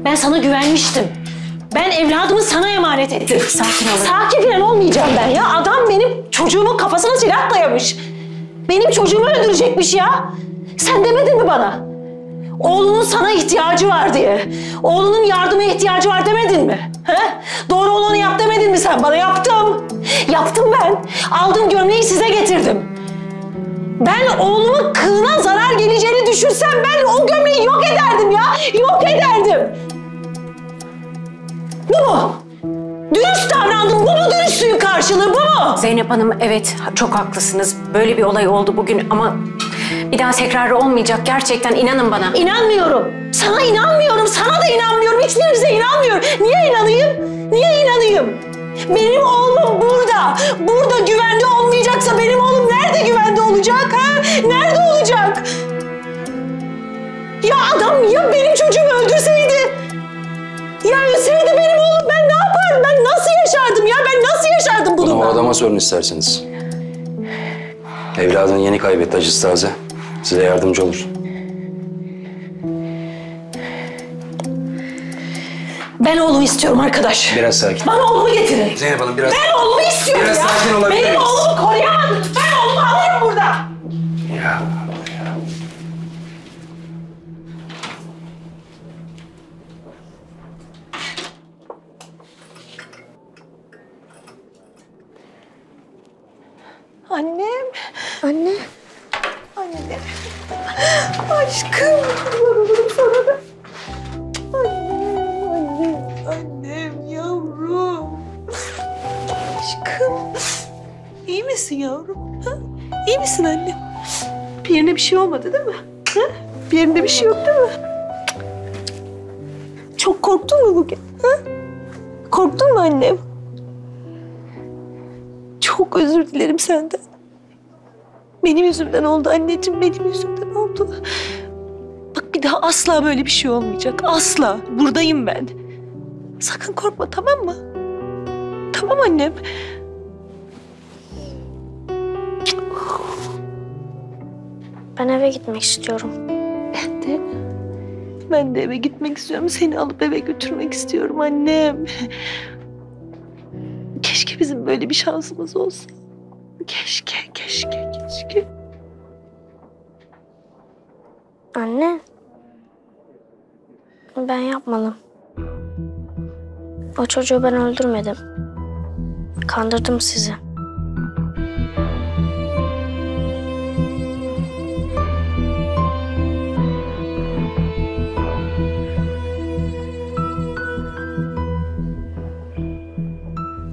Ben sana güvenmiştim. Ben evladımı sana emanet ettim. Sakin olun. Sakin falan olmayacağım ben ya. Adam benim çocuğumun kafasına silah dayamış. Benim çocuğumu öldürecekmiş ya. Sen demedin mi bana? Oğlunun sana ihtiyacı var diye. Oğlunun yardıma ihtiyacı var demedin mi? He? Doğru olanı yap demedin mi sen bana? Yaptım. Yaptım ben. Aldım gömleği size getirdim. Ben oğlumun kılına zarar geleceğini düşünsem ben o gömleği yok ederdim ya. Yok ederdim. Bu mu? Dürüst davrandım. Bu mu dürüstlüğün karşılığı? Bu mu? Zeynep Hanım evet çok haklısınız. Böyle bir olay oldu bugün ama bir daha tekrarı olmayacak. Gerçekten inanın bana. İnanmıyorum. Sana inanmıyorum. Sana da inanmıyorum. Hiçbirinize inanmıyorum. Niye inanayım? Niye inanayım? Benim oğlum burada. Burada güvende olmayacaksa benim oğlum nerede güvende olacak ha? Nerede olacak? Ya adam ya benim çocuğumu öldürseydi? Ya ölseydi benim oğlum ben ne yapardım? Ben nasıl yaşardım ya? Ben nasıl yaşardım Bunu o bununla? adama sorun isterseniz. Evladını yeni kaybetti acısı taze. Size yardımcı olur. Ben oğlumu istiyorum arkadaş. Biraz sakin. Bana oğlumu getirin. Zeynep Hanım biraz... Ben oğlumu istiyorum Biraz ya. sakin olabilir Benim miyiz? oğlumu koruyamadım. Ben oğlumu alırım burada. Ya. Annem. Anne. Anne. Aşkım. Olurum sana da. Annem, annem, annem, yavrum. Aşkım. İyi misin yavrum? Ha? İyi misin annem? Bir yerine bir şey olmadı değil mi? Ha? Bir yerinde bir şey yok değil mi? Çok korktun mu bugün? Ha? Korktun mu annem? Çok özür dilerim senden. Benim yüzümden oldu anneciğim, benim yüzümden oldu. Bak bir daha asla böyle bir şey olmayacak. Asla. Buradayım ben. Sakın korkma tamam mı? Tamam annem. Ben eve gitmek istiyorum. Ben de, ben de eve gitmek istiyorum. Seni alıp eve götürmek istiyorum annem. Bizim böyle bir şansımız olsa. Keşke, keşke, keşke. Anne. Ben yapmadım. O çocuğu ben öldürmedim. Kandırdım sizi.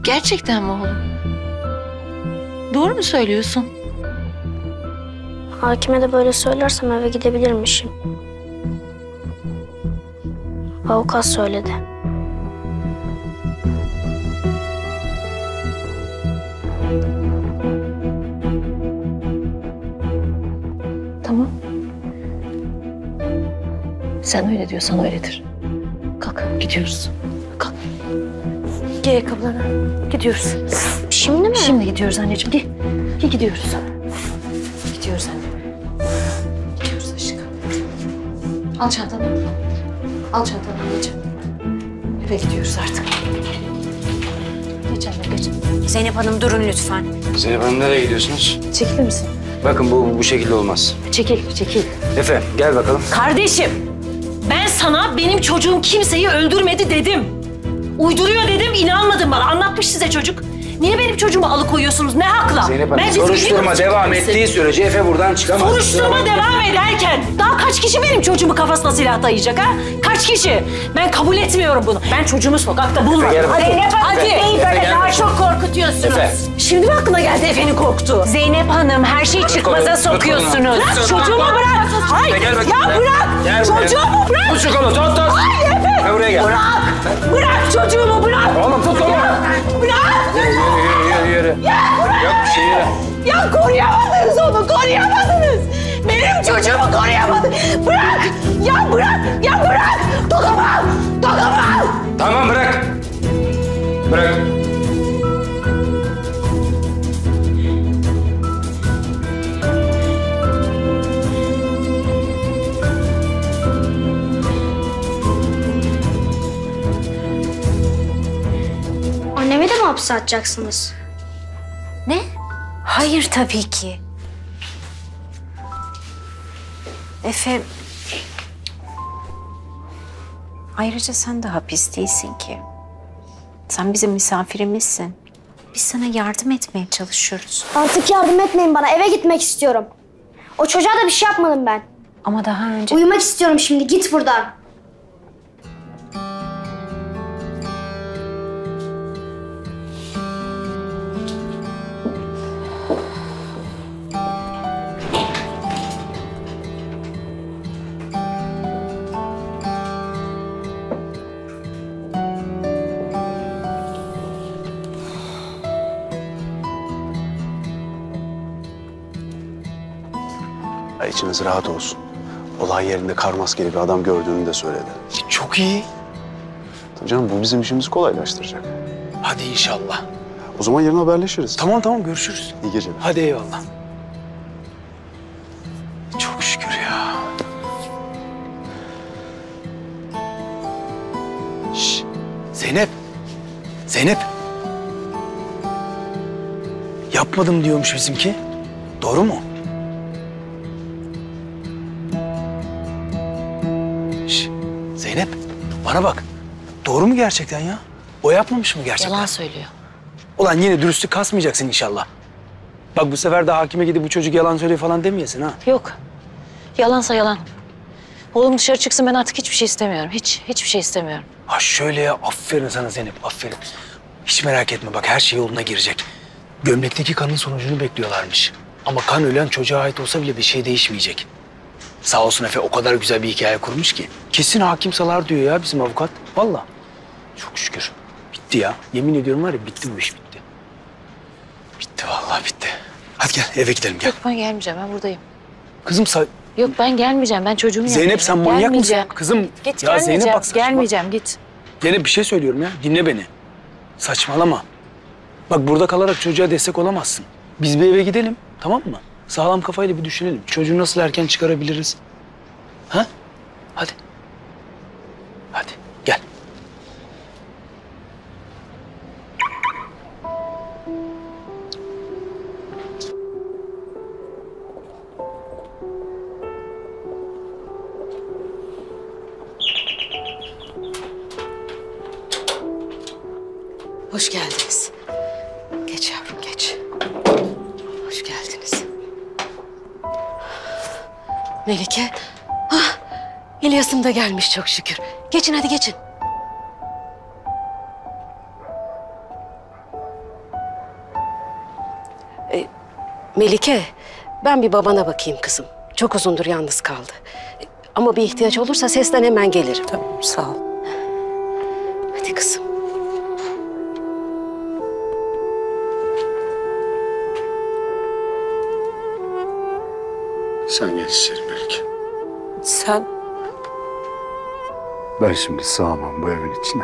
Gerçekten mi oğlum? Doğru mu söylüyorsun? Hakime de böyle söylersem eve gidebilirmişim. Avukat söyledi. Tamam. Sen öyle diyorsan öyledir. Kalk gidiyoruz. Giy ayakkabılarını. Gidiyoruz. Şimdi mi? Şimdi gidiyoruz anneciğim. Giy. Giy gidiyoruz. Gidiyoruz anne. Gidiyoruz aşkım. Al çantanı. Al çantanı anneciğim. Eve gidiyoruz artık. Geç anne geç. Zeynep Hanım durun lütfen. Zeynep Hanım nereye gidiyorsunuz? Çekilir misin? Bakın bu bu şekilde olmaz. Çekil, çekil. Efe gel bakalım. Kardeşim, ben sana benim çocuğum kimseyi öldürmedi dedim. Uyduruyor dedim, inanmadın bana. Anlatmış size çocuk. Niye benim çocuğumu alıkoyuyorsunuz? Ne hakla? Zeynep Hanım Ben riskli soruşturma devam kimsin? ettiği sürece Efe buradan çıkamaz. Soruşturma devam ederken daha kaç kişi benim çocuğumu kafasına silah dayayacak ha? Kaç kişi? Ben kabul etmiyorum bunu. Ben çocuğumu sokakta bulmam. Efe, gel Hadi, bakalım. hadi. Efe, Beni Efe, böyle gel daha çok korkutuyorsunuz. Efe. Şimdi mi aklına geldi Efe'nin korktu? Zeynep Hanım her şeyi çıkmaza sokuyorsunuz. Tut çocuğumu bırak. Hayır. Gel bakayım. Ya bırak. Gel. Çocuğumu bırak. Tut şu kolu, tut, tut. Hayır Efe. Gel buraya gel. Bırak. Bırak çocuğumu bırak. Oğlum tut. Ya, Bırak. Yürü yürü yürü yürü. Ya bırak. Yok bir şey yürü. Ya koruyamadınız onu, koruyamadınız. Benim çocuğumu koruyamadınız. Bırak! Ya bırak! Ya bırak! Dokunma! Dokunma! Tamam bırak. Bırak. Annemi de mi hapse atacaksınız? Ne? Hayır tabii ki. Efe... Ayrıca sen de hapis değilsin ki. Sen bizim misafirimizsin. Biz sana yardım etmeye çalışıyoruz. Artık yardım etmeyin bana. Eve gitmek istiyorum. O çocuğa da bir şey yapmadım ben. Ama daha önce... Uyumak istiyorum şimdi. Git buradan. İçiniz rahat olsun. Olay yerinde kar maskeli bir adam gördüğünü de söyledi. Çok iyi. Tabii canım bu bizim işimizi kolaylaştıracak. Hadi inşallah. O zaman yarın haberleşiriz. Tamam tamam görüşürüz. İyi geceler. Hadi eyvallah. Çok şükür ya. Şş, Zeynep. Zeynep. Yapmadım diyormuş bizimki. Doğru mu? Bana bak. Doğru mu gerçekten ya? O yapmamış mı gerçekten? Yalan söylüyor. Ulan yine dürüstlük kasmayacaksın inşallah. Bak bu sefer de hakime gidip bu çocuk yalan söylüyor falan demeyesin ha. Yok. Yalansa yalan. Oğlum dışarı çıksın ben artık hiçbir şey istemiyorum. Hiç, hiçbir şey istemiyorum. Ha şöyle ya aferin sana Zeynep aferin. Hiç merak etme bak her şey yoluna girecek. Gömlekteki kanın sonucunu bekliyorlarmış. Ama kan ölen çocuğa ait olsa bile bir şey değişmeyecek. Sağ olsun Efe o kadar güzel bir hikaye kurmuş ki. Kesin hakim salar diyor ya bizim avukat. Vallahi. Çok şükür. Bitti ya. Yemin ediyorum var ya bitti bu iş bitti. Bitti vallahi bitti. Hadi gel eve gidelim gel. Yok ben gelmeyeceğim ben buradayım. Kızım sa- Yok ben gelmeyeceğim ben çocuğumu Zeynep sen manyak mısın? Gelmeyeceğim. Kızım Git ya gelmeyeceğim. Zeynep bak saçma. gelmeyeceğim git. Zeynep bir şey söylüyorum ya. Dinle beni. Saçmalama. Bak burada kalarak çocuğa destek olamazsın. Biz bir eve gidelim tamam mı? Sağlam kafayla bir düşünelim. Çocuğu nasıl erken çıkarabiliriz? Ha? Hadi. Hadi gel. Hoş geldiniz. Melike. Ah, İlyas'ım da gelmiş çok şükür. Geçin hadi geçin. Ee, Melike, ben bir babana bakayım kızım. Çok uzundur yalnız kaldı. Ee, Ama bir ihtiyaç olursa sesten hemen gelirim. Tamam, sağ ol. Hadi kızım. Sen geç içeri. Sen Ben şimdi sığamam bu evin içine.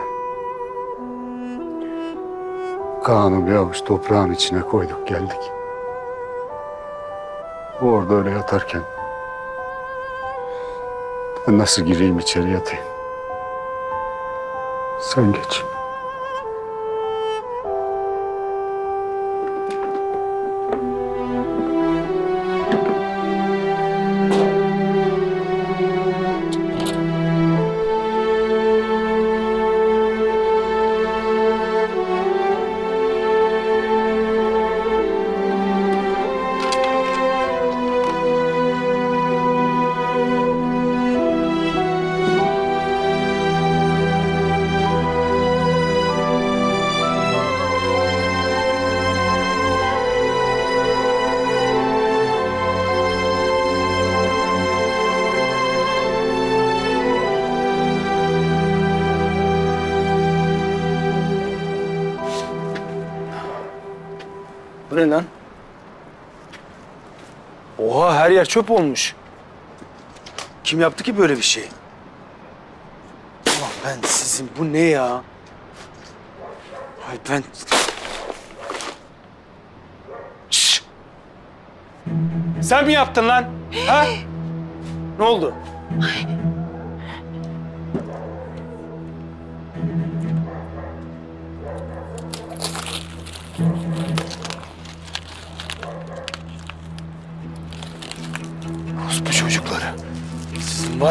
Kaan'ı bir avuç toprağın içine koyduk geldik. O orada öyle yatarken ben nasıl gireyim içeri yatayım? Sen geç. Yer çöp olmuş. Kim yaptı ki böyle bir şey? Ulan ben sizin bu ne ya? Ay ben... Şşş! Sen mi yaptın lan? Ha? Ne oldu? Bu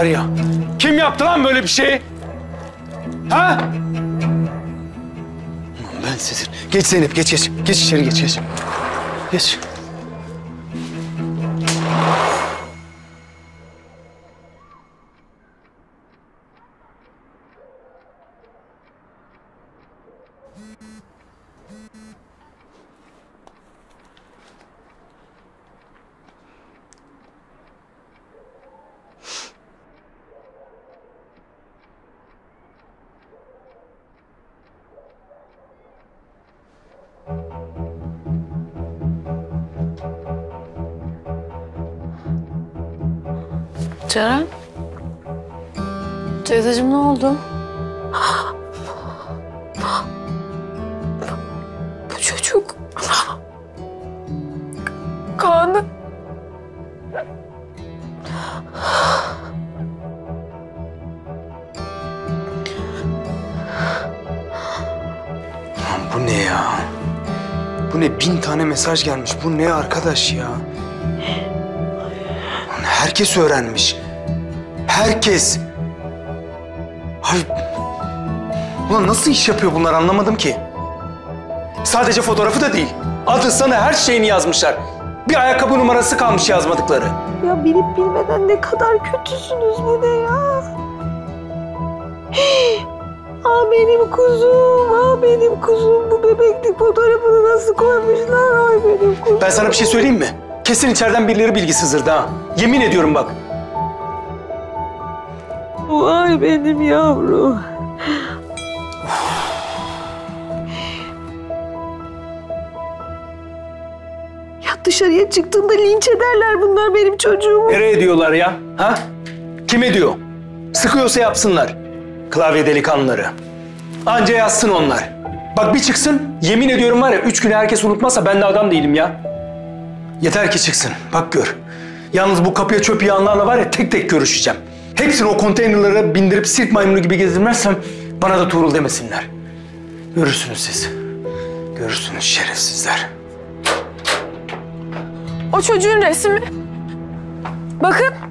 Var ya. Kim yaptı lan böyle bir şey? Ha? Ben sizin. Geç Zeynep geç geç. Geç içeri geç geç. Geç. Ceren. Teyzeciğim ne oldu? Bu çocuk. Kaan'ı. Bu ne ya? Bu ne? Bin tane mesaj gelmiş. Bu ne arkadaş ya? Herkes öğrenmiş. Herkes. Ay... Ulan nasıl iş yapıyor bunlar anlamadım ki. Sadece fotoğrafı da değil. Adı sana her şeyini yazmışlar. Bir ayakkabı numarası kalmış yazmadıkları. Ya bilip bilmeden ne kadar kötüsünüz bu ne ya? Aa (gasps) benim kuzum, aa benim kuzum. Bu bebeklik fotoğrafını nasıl koymuşlar? Ay benim kuzum. Ben sana bir şey söyleyeyim mi? Kesin içeriden birileri bilgi sızdırdı ha. Yemin ediyorum bak. Benim yavrum. Ya dışarıya çıktığında linç ederler bunlar benim çocuğumu. Nereye diyorlar ya? Ha? Kim ediyor? Sıkıyorsa yapsınlar. Klavye delikanlıları. Anca yazsın onlar. Bak bir çıksın, yemin ediyorum var ya üç güne herkes unutmazsa ben de adam değilim ya. Yeter ki çıksın, bak gör. Yalnız bu kapıya çöp yağanlarla var ya tek tek görüşeceğim. Hepsini o konteynerlara bindirip sirk maymunu gibi gezdirmezsem bana da Tuğrul demesinler. Görürsünüz siz. Görürsünüz şerefsizler. O çocuğun resmi. Bakın.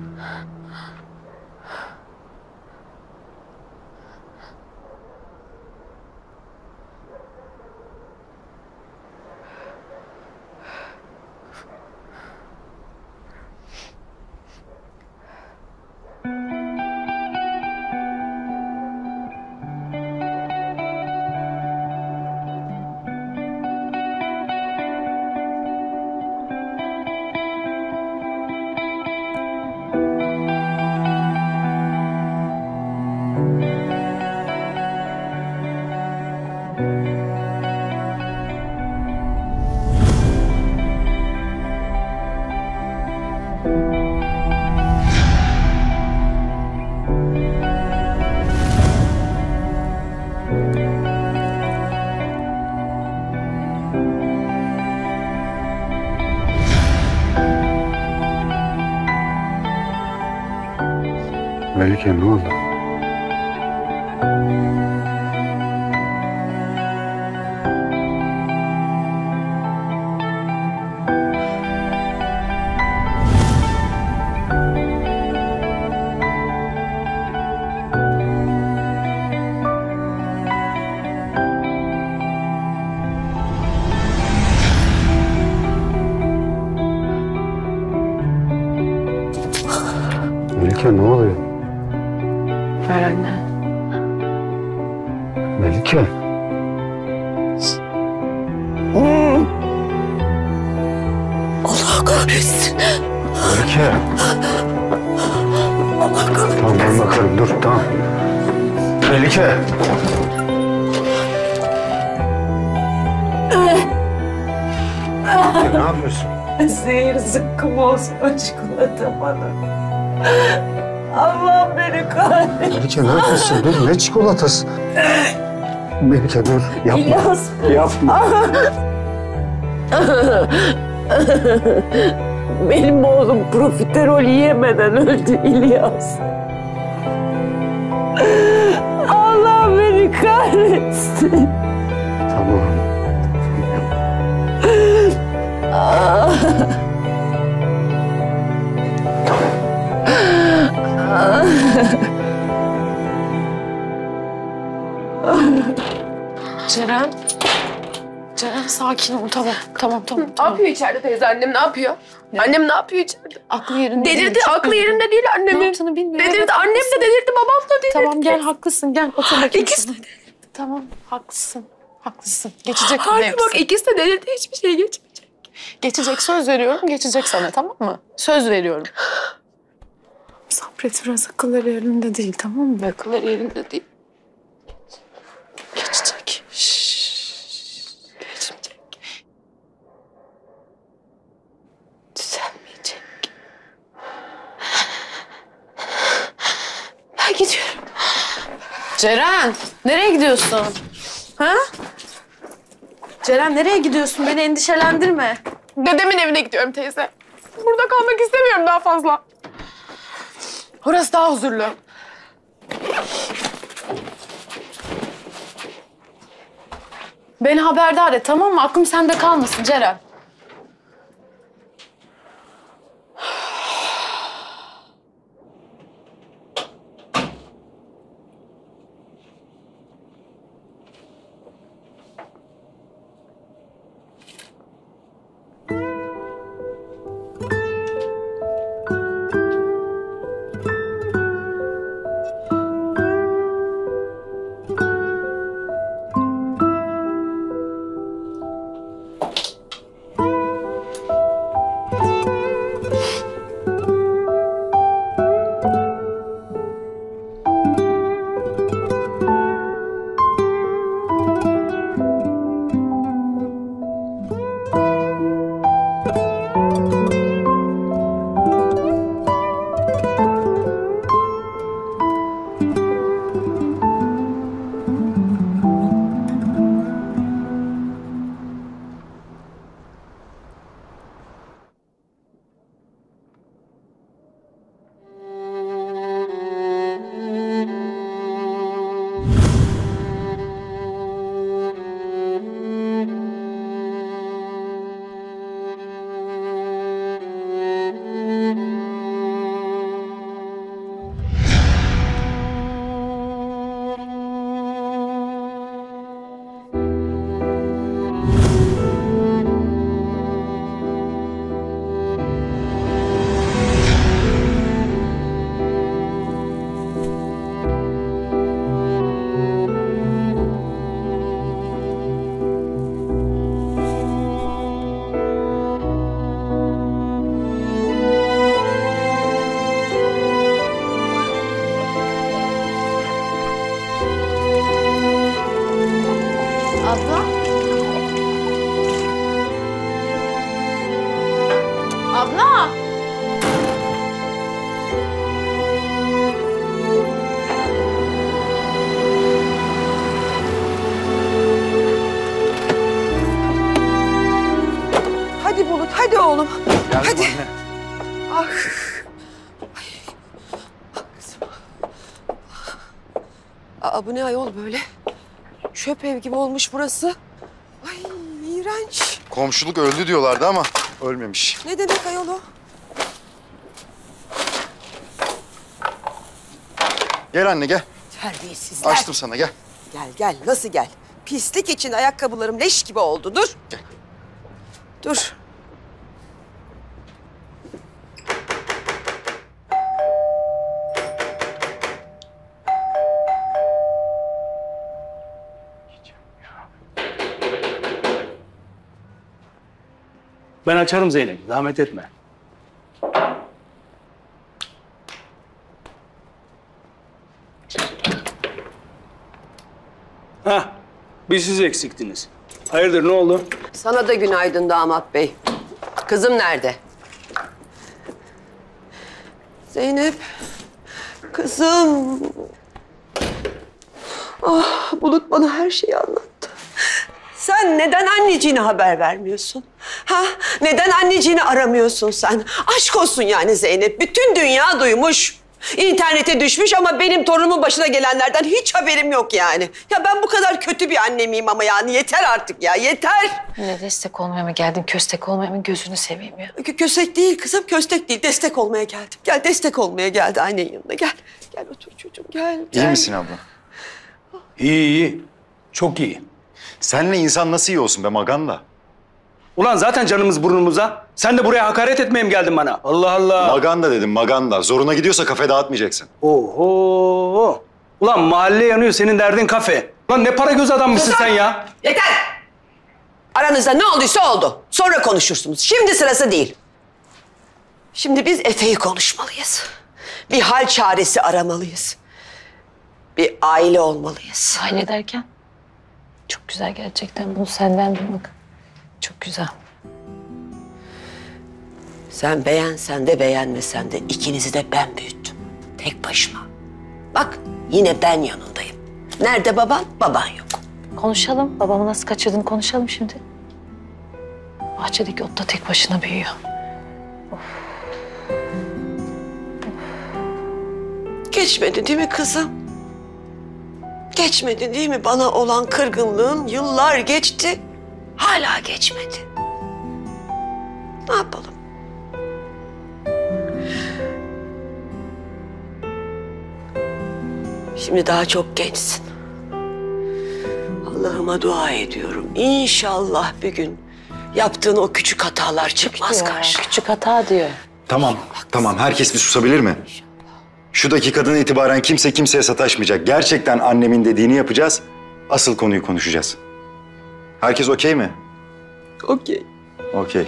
Melike ne bana. Allah beni kahretsin. Melike ne yapıyorsun? Dur ne çikolatası? Melike dur yapma. İlyas. Yapma. (laughs) Benim oğlum profiterol yiyemeden öldü İlyas. Allah beni kahretsin. Sakin ol tamam tamam tamam. Ne yapıyor içeride teyze annem ne yapıyor? Annem ne yapıyor içeride? Aklı yerinde Delirdi değil, aklı yerinde değil annemin. Ne yaptığını bilmiyor. Delirdi Evet, annem de delirdi babam da delirdi. Tamam gel haklısın gel otur bakayım. İkisi şurada. Tamam haklısın. Haklısın. Geçecek Harbi hepsi. bak ikisi de delirdi hiçbir şey geçmeyecek. Geçecek söz veriyorum geçecek sana tamam mı? Söz veriyorum. Sabret biraz akılları yerinde değil tamam mı? Akılları yerinde değil. Geçecek. Şşş. Geçmeyecek. Düzelmeyecek. Ben gidiyorum. Ceren nereye gidiyorsun? Ha? Ceren nereye gidiyorsun? Beni endişelendirme. Dedemin evine gidiyorum teyze. Burada kalmak istemiyorum daha fazla. Orası daha huzurlu. Beni haberdar et tamam mı? Aklım sende kalmasın Ceren. Ayol böyle? Çöp ev gibi olmuş burası. Ay iğrenç. Komşuluk öldü diyorlardı ama ölmemiş. Ne demek ayol o? Gel anne gel. Terbiyesizler. Açtım sana gel. Gel gel, nasıl gel? Pislik için ayakkabılarım leş gibi oldu. Dur. Ben açarım Zeynep. Zahmet etme. Hah, bir siz eksiktiniz. Hayırdır ne oldu? Sana da günaydın damat bey. Kızım nerede? Zeynep. Kızım. Ah, Bulut bana her şeyi anlattı. Sen neden anneciğine haber vermiyorsun? Ha? Neden anneciğini aramıyorsun sen? Aşk olsun yani Zeynep. Bütün dünya duymuş. İnternete düşmüş ama benim torunumun başına gelenlerden hiç haberim yok yani. Ya ben bu kadar kötü bir anne miyim ama yani yeter artık ya yeter. Ne destek olmaya mı geldin, köstek olmaya mı gözünü seveyim ya. Kö- Köstek değil kızım, köstek değil. Destek olmaya geldim. Gel destek olmaya geldi annenin yanına. Gel. Gel otur çocuğum gel. gel. İyi misin abla? İyi iyi. Çok iyi. Seninle insan nasıl iyi olsun be Maganda? Ulan zaten canımız burnumuza. Sen de buraya hakaret etmeye mi geldin bana? Allah Allah. Maganda dedim Maganda. Zoruna gidiyorsa kafe dağıtmayacaksın. Oho. Ulan mahalle yanıyor senin derdin kafe. Ulan ne para göz adammışsın sen ya. Yeter! Aranızda ne olduysa oldu. Sonra konuşursunuz. Şimdi sırası değil. Şimdi biz Efe'yi konuşmalıyız. Bir hal çaresi aramalıyız. Bir aile olmalıyız. Aile derken? Çok güzel gerçekten bunu senden duymak. Çok güzel. Sen beğensen de beğenmesen de ikinizi de ben büyüttüm. Tek başıma. Bak yine ben yanındayım. Nerede baban? Baban yok. Konuşalım. Babamı nasıl kaçırdığını konuşalım şimdi. Bahçedeki otta tek başına büyüyor. Geçmedi değil mi kızım? Geçmedi değil mi? Bana olan kırgınlığın yıllar geçti. Hala geçmedi. Ne yapalım? Şimdi daha çok gençsin. Allah'ıma dua ediyorum. İnşallah bir gün yaptığın o küçük hatalar çıkmaz karşına. Küçük hata diyor. Tamam, tamam. Herkes bir susabilir mi? Şu dakikadan itibaren kimse kimseye sataşmayacak. Gerçekten annemin dediğini yapacağız. Asıl konuyu konuşacağız. Herkes okey mi? Okey. Okey.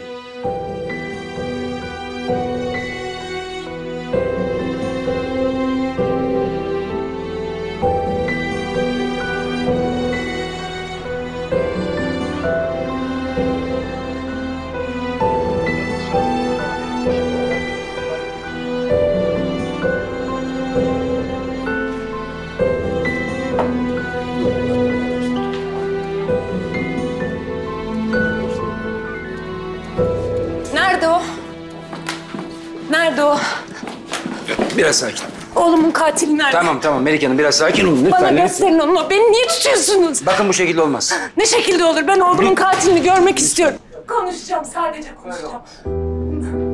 Tamam tamam Melike Hanım biraz sakin olun lütfen. Bana gösterin onu. Beni niye tutuyorsunuz? Bakın bu şekilde olmaz. Ne şekilde olur? Ben oğlumun katilini görmek istiyorum. Konuşacağım, sadece konuşacağım.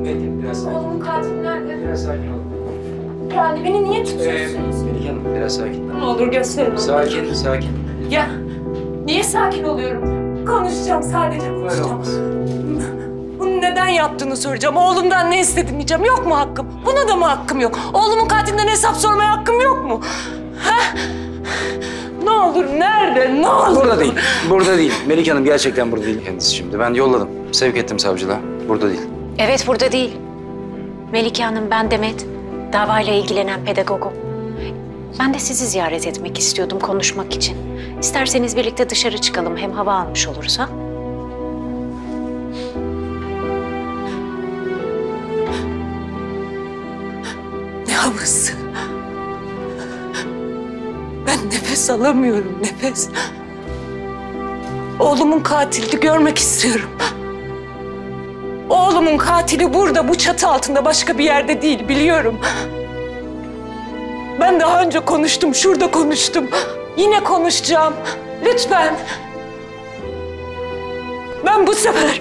Melike biraz sakin. Oğlumun katili nerede? Biraz sakin olun. Yani beni niye tutuyorsunuz? Melike Hanım biraz sakin. Ne olur gösterin onu. Sakin sakin. Ya, niye sakin oluyorum? Konuşacağım, sadece konuşacağım. Yaptığını soracağım. Oğlumdan ne istedin diyeceğim. Yok mu hakkım? Buna da mı hakkım yok? Oğlumun katilinden hesap sormaya hakkım yok mu? Ha? Ne olur, nerede? Ne olur? Burada değil. Burada değil. Melike Hanım gerçekten burada değil kendisi şimdi. Ben yolladım. Sevk ettim savcılığa. Burada değil. Evet burada değil. Melike Hanım ben Demet. Davayla ilgilenen pedagogum. Ben de sizi ziyaret etmek istiyordum konuşmak için. İsterseniz birlikte dışarı çıkalım hem hava almış oluruz havası? Ben nefes alamıyorum, nefes. Oğlumun katilini görmek istiyorum. Oğlumun katili burada, bu çatı altında, başka bir yerde değil, biliyorum. Ben daha önce konuştum, şurada konuştum. Yine konuşacağım. Lütfen. Ben bu sefer...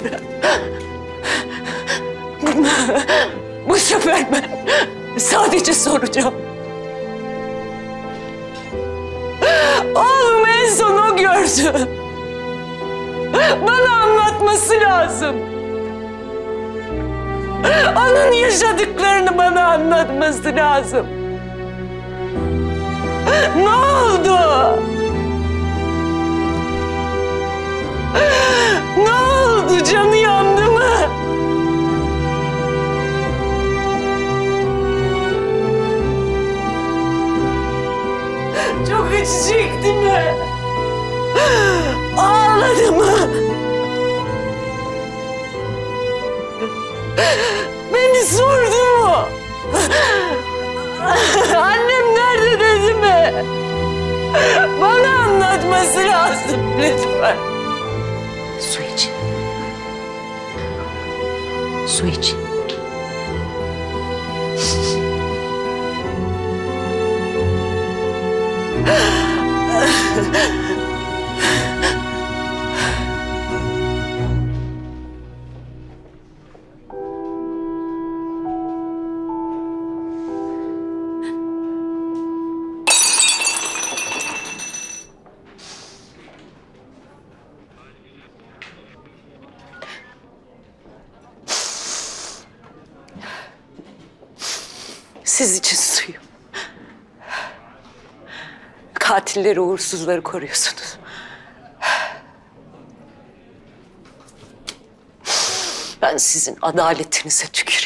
bu sefer ben sadece soracağım. Oğlum en son o gördü. Bana anlatması lazım. Onun yaşadıklarını bana anlatması lazım. Ne oldu? Ne oldu? Canı yandı mı? Çok acı çekti mi? Ağladı mı? Beni sordu mu? Annem nerede dedi mi? Bana anlatması lazım lütfen. Su iç. Su iç. Siz için suyum. Katilleri, uğursuzları koruyorsunuz. Ben sizin adaletinize tüküreyim.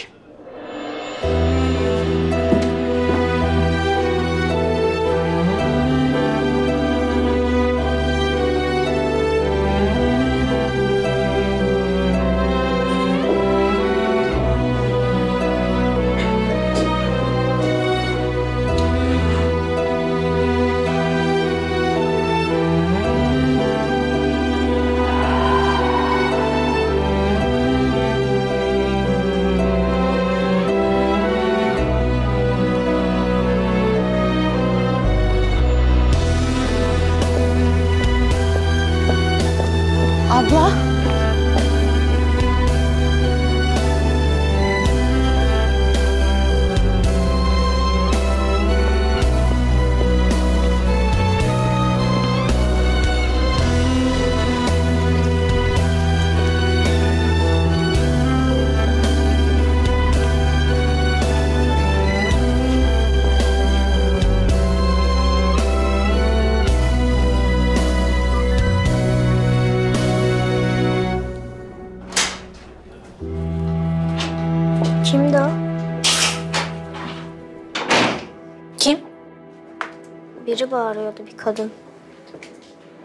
Kadın.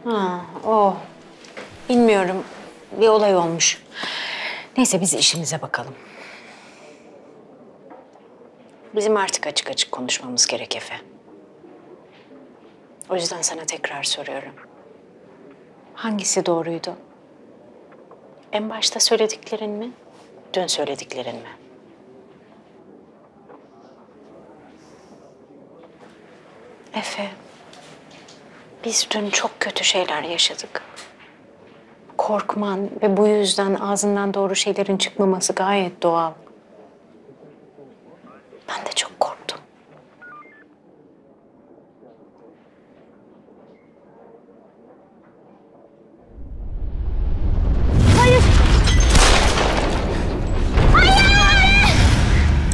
Ha, o. Bilmiyorum. Bir olay olmuş. Neyse biz işimize bakalım. Bizim artık açık açık konuşmamız gerek Efe. O yüzden sana tekrar soruyorum. Hangisi doğruydu? En başta söylediklerin mi? Dün söylediklerin mi? Efe, biz dün çok kötü şeyler yaşadık. Korkman ve bu yüzden ağzından doğru şeylerin çıkmaması gayet doğal. Ben de çok korktum.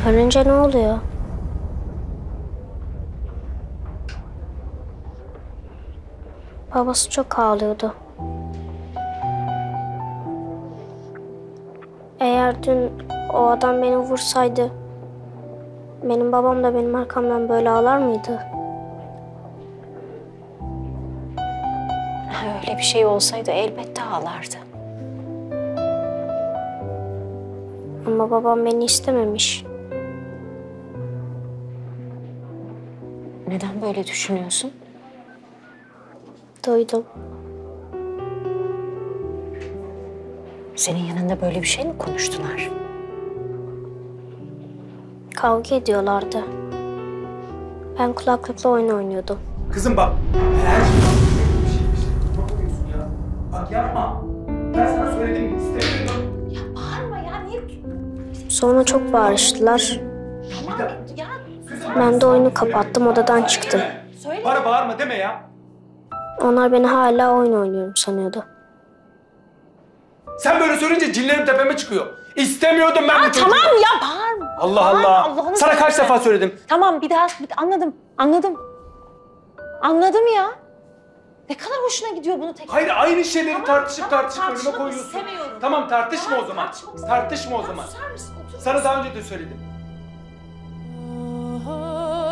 Ölünce ne oluyor? Babası çok ağlıyordu. Eğer dün o adam beni vursaydı, benim babam da benim arkamdan böyle ağlar mıydı? Öyle bir şey olsaydı elbette ağlardı. Ama babam beni istememiş. Neden böyle düşünüyorsun? Duydum. Senin yanında böyle bir şey mi konuştular? Kavga ediyorlardı. Ben kulaklıkla oyun oynuyordum. Kızım bak. Her şey bir şeymiş. Ne yapıyorsun ya? Bak yapma. Ben sana söyledim istemiyorum. Sonra çok bağırıştılar. Ben de oyunu kapattım, odadan çıktım. Bana bağırma deme ya. Onlar beni hala oyun oynuyorum sanıyordu. Sen böyle söyleyince cinlerim tepeme çıkıyor. İstemiyordum ben bu çocuğu. Tamam ya bağırma. Allah Bağırma, Allah. Allah'ını Sana kaç defa söyledim. Tamam bir daha bir- anladım. Anladım. Anladım ya. Ne kadar hoşuna gidiyor bunu tekrar. Hayır aynı şeyleri tartışıp tartışıp önüme koyuyorsun. istemiyorum. Tamam tartışma Tamam, o zaman. tartışmak Tartışma o zaman. Susar mısın? Otur. Sana daha önce de söyledim.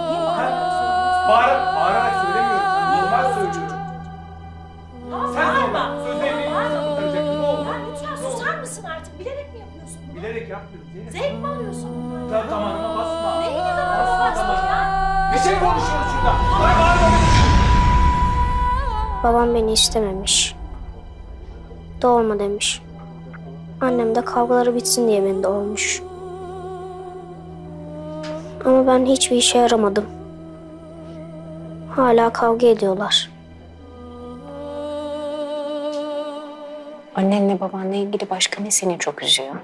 Niye bağırarak söylüyorsun? Bağırarak, Bilerek yapmıyorum Zeynep. Zevk mi alıyorsun? Da damarıma basma. Neyine damarıma basma ya? Bir şey konuşuyoruz şurada. Bana bağırma. Babam beni istememiş. Doğurma demiş. Annem de kavgaları bitsin diye beni doğurmuş. Ama ben hiçbir işe yaramadım. Hala kavga ediyorlar. Annenle babanla ilgili başka ne seni çok üzüyor?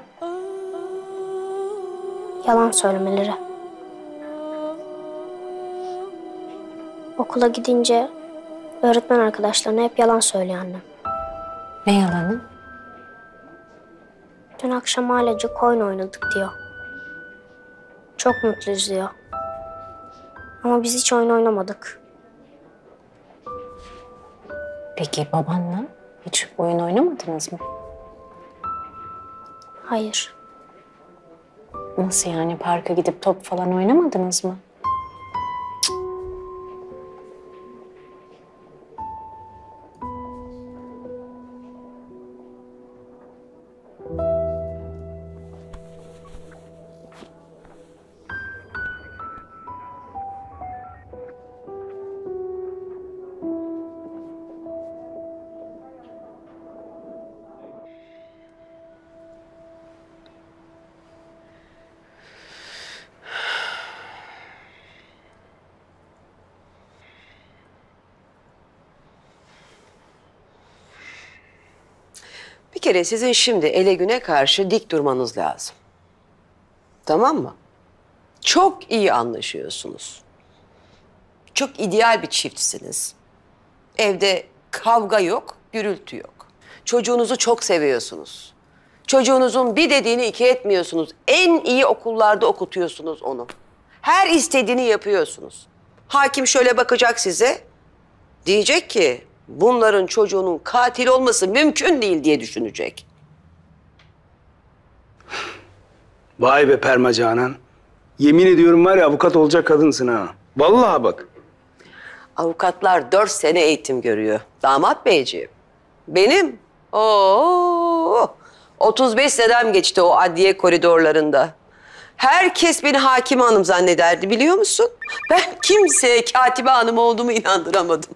Yalan söylemeleri. Okula gidince öğretmen arkadaşlarına hep yalan söylüyor annem. Ne yalanı? Dün akşam ailecek oyun oynadık diyor. Çok mutluyuz diyor. Ama biz hiç oyun oynamadık. Peki babanla hiç oyun oynamadınız mı? Hayır. Nasıl yani parka gidip top falan oynamadınız mı? Kere sizin şimdi ele güne karşı dik durmanız lazım. Tamam mı? Çok iyi anlaşıyorsunuz. Çok ideal bir çiftsiniz. Evde kavga yok, gürültü yok. Çocuğunuzu çok seviyorsunuz. Çocuğunuzun bir dediğini iki etmiyorsunuz. En iyi okullarda okutuyorsunuz onu. Her istediğini yapıyorsunuz. Hakim şöyle bakacak size. Diyecek ki bunların çocuğunun katil olması mümkün değil diye düşünecek. Vay be Perma Canan. Yemin ediyorum var ya avukat olacak kadınsın ha. Vallahi bak. Avukatlar dört sene eğitim görüyor. Damat beyciğim. Benim? Oo, 35 senem geçti o adliye koridorlarında. Herkes beni hakim hanım zannederdi biliyor musun? Ben kimseye katibe hanım olduğumu inandıramadım.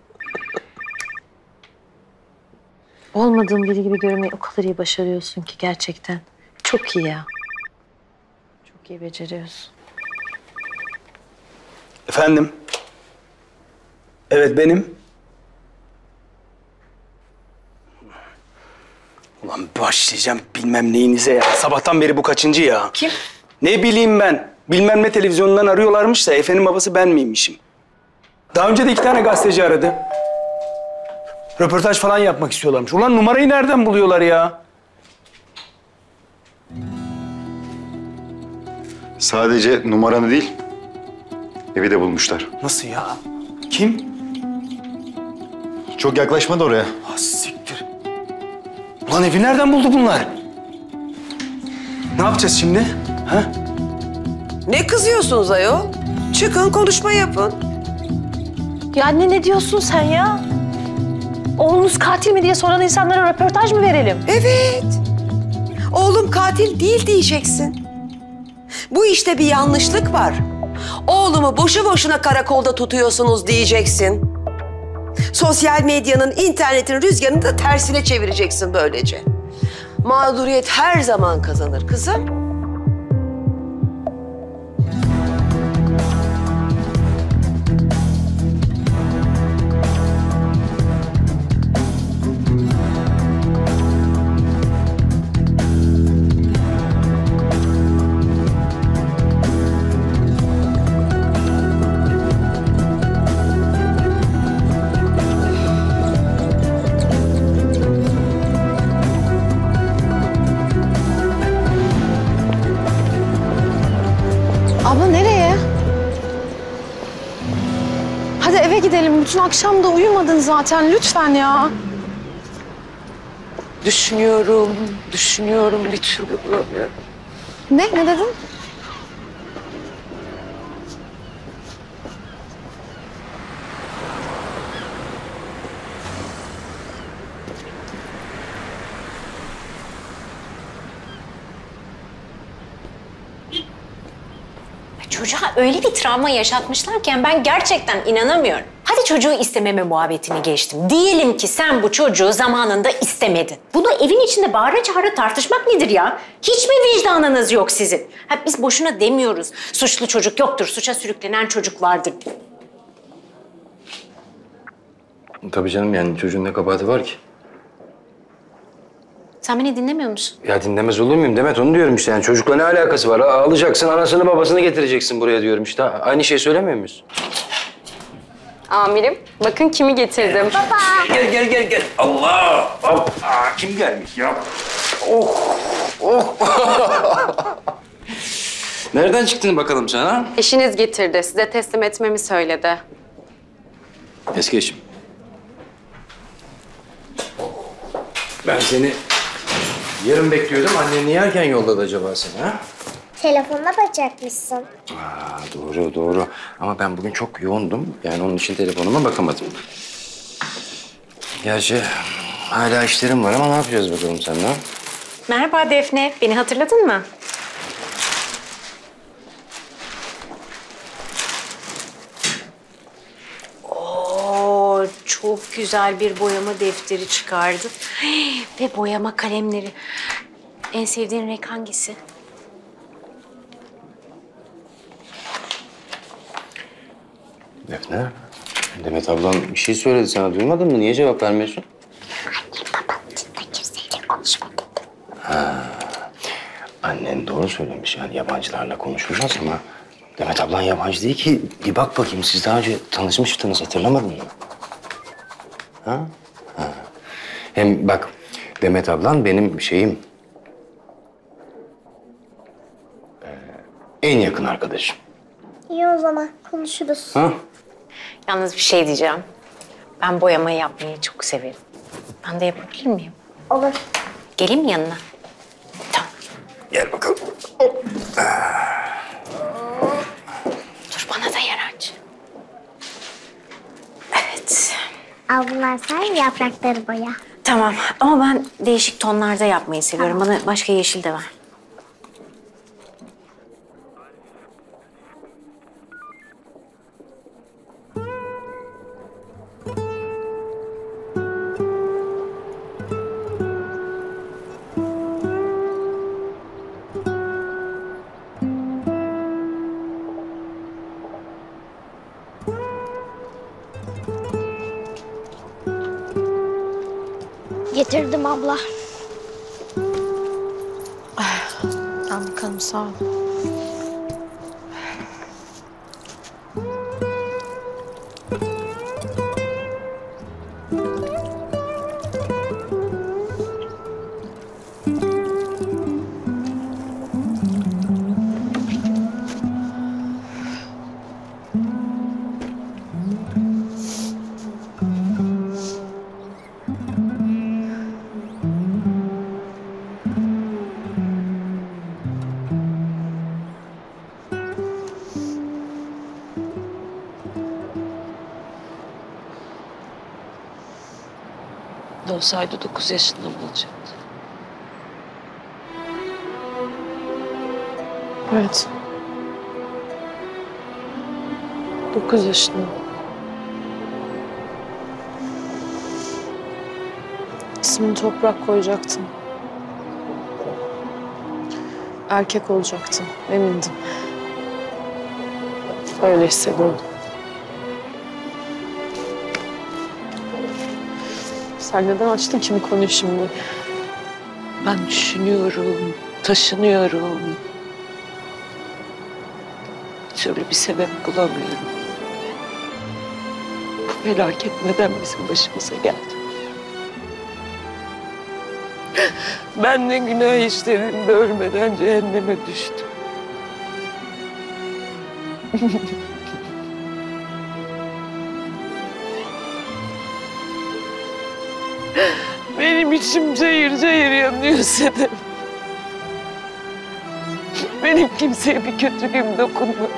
Olmadığın biri gibi görünmeyi o kadar iyi başarıyorsun ki gerçekten. Çok iyi ya. Çok iyi beceriyorsun. Efendim? Evet benim. Ulan başlayacağım bilmem neyinize ya. Sabahtan beri bu kaçıncı ya? Kim? Ne bileyim ben. Bilmem ne televizyonundan arıyorlarmış da Efe'nin babası ben miymişim? Daha önce de iki tane gazeteci aradı. Röportaj falan yapmak istiyorlarmış. Ulan numarayı nereden buluyorlar ya? Sadece numaranı değil, evi de bulmuşlar. Nasıl ya? Kim? Çok yaklaşmadı oraya. Ha siktir. Ulan evi nereden buldu bunlar? Ne yapacağız şimdi? Ha? Ne kızıyorsunuz ayol? Çıkın konuşma yapın. Ya anne ne diyorsun sen ya? Oğlunuz katil mi diye soran insanlara röportaj mı verelim? Evet. Oğlum katil değil diyeceksin. Bu işte bir yanlışlık var. Oğlumu boşu boşuna karakolda tutuyorsunuz diyeceksin. Sosyal medyanın, internetin rüzgarını da tersine çevireceksin böylece. Mağduriyet her zaman kazanır kızım. akşam da uyumadın zaten lütfen ya. Düşünüyorum, düşünüyorum bir türlü bulamıyorum. Ne? Ne dedin? Çocuğa öyle bir travma yaşatmışlarken ben gerçekten inanamıyorum. Hadi çocuğu istememe muhabbetini geçtim. Diyelim ki sen bu çocuğu zamanında istemedin. Bunu evin içinde bağıra çağıra tartışmak nedir ya? Hiç mi vicdanınız yok sizin? Ha, biz boşuna demiyoruz. Suçlu çocuk yoktur, suça sürüklenen çocuk vardır. Tabii canım yani çocuğun ne kabahati var ki? Sen beni dinlemiyor musun? Ya dinlemez olur muyum Demet onu diyorum işte yani çocukla ne alakası var? Alacaksın anasını babasını getireceksin buraya diyorum işte. Aynı şeyi söylemiyor muyuz? Amirim, bakın kimi getirdim. Gel gel gel gel. Allah! Hop! Aa, kim gelmiş ya? Oh! Oh! (laughs) Nereden çıktın bakalım sen ha? Eşiniz getirdi, size teslim etmemi söyledi. Eski eşim. Ben seni yarın bekliyordum. Annen niye erken yolladı acaba seni ha? Telefonuna bakacakmışsın. Aa, doğru doğru. Ama ben bugün çok yoğundum. Yani onun için telefonuma bakamadım. Gerçi hala işlerim var ama ne yapacağız bakalım seninle? ha? Merhaba Defne, beni hatırladın mı? Oo, çok güzel bir boyama defteri çıkardı. (gasps) Ve boyama kalemleri. En sevdiğin renk hangisi? Defne, Demet ablam bir şey söyledi sana. Duymadın mı? Niye cevap vermiyorsun? Ha, annen doğru söylemiş. Yani yabancılarla konuşacağız ama Demet ablan yabancı değil ki. Bir bak bakayım siz daha önce tanışmıştınız hatırlamadın mı? Ha? ha. Hem bak Demet ablan benim şeyim. Ee, en yakın arkadaşım. İyi o zaman konuşuruz. Ha? Yalnız bir şey diyeceğim. Ben boyamayı yapmayı çok severim. Ben de yapabilir miyim? Olur. Geleyim mi yanına? Gel bakalım. Dur bana da yer aç. Evet. Al bunlar sen yaprakları boya. Tamam ama ben değişik tonlarda yapmayı seviyorum. Bana başka yeşil de ver. Getirdim abla. Al bakalım sağ ol. Doğsaydı dokuz yaşında mı olacaktı? Evet. Dokuz yaşında. İsmini toprak koyacaktım. Erkek olacaktım, emindim. Öyle hissediyordum. Sen neden açtın ki bu konuyu şimdi? Ben düşünüyorum, taşınıyorum. Bir türlü bir sebep bulamıyorum. Bu felaket neden bizim başımıza geldi? Ben ne günah işledim de ölmeden cehenneme düştüm. (laughs) Benim içim cayır cayır yanıyor Sedef. Benim kimseye bir kötülüğüm dokunmadı.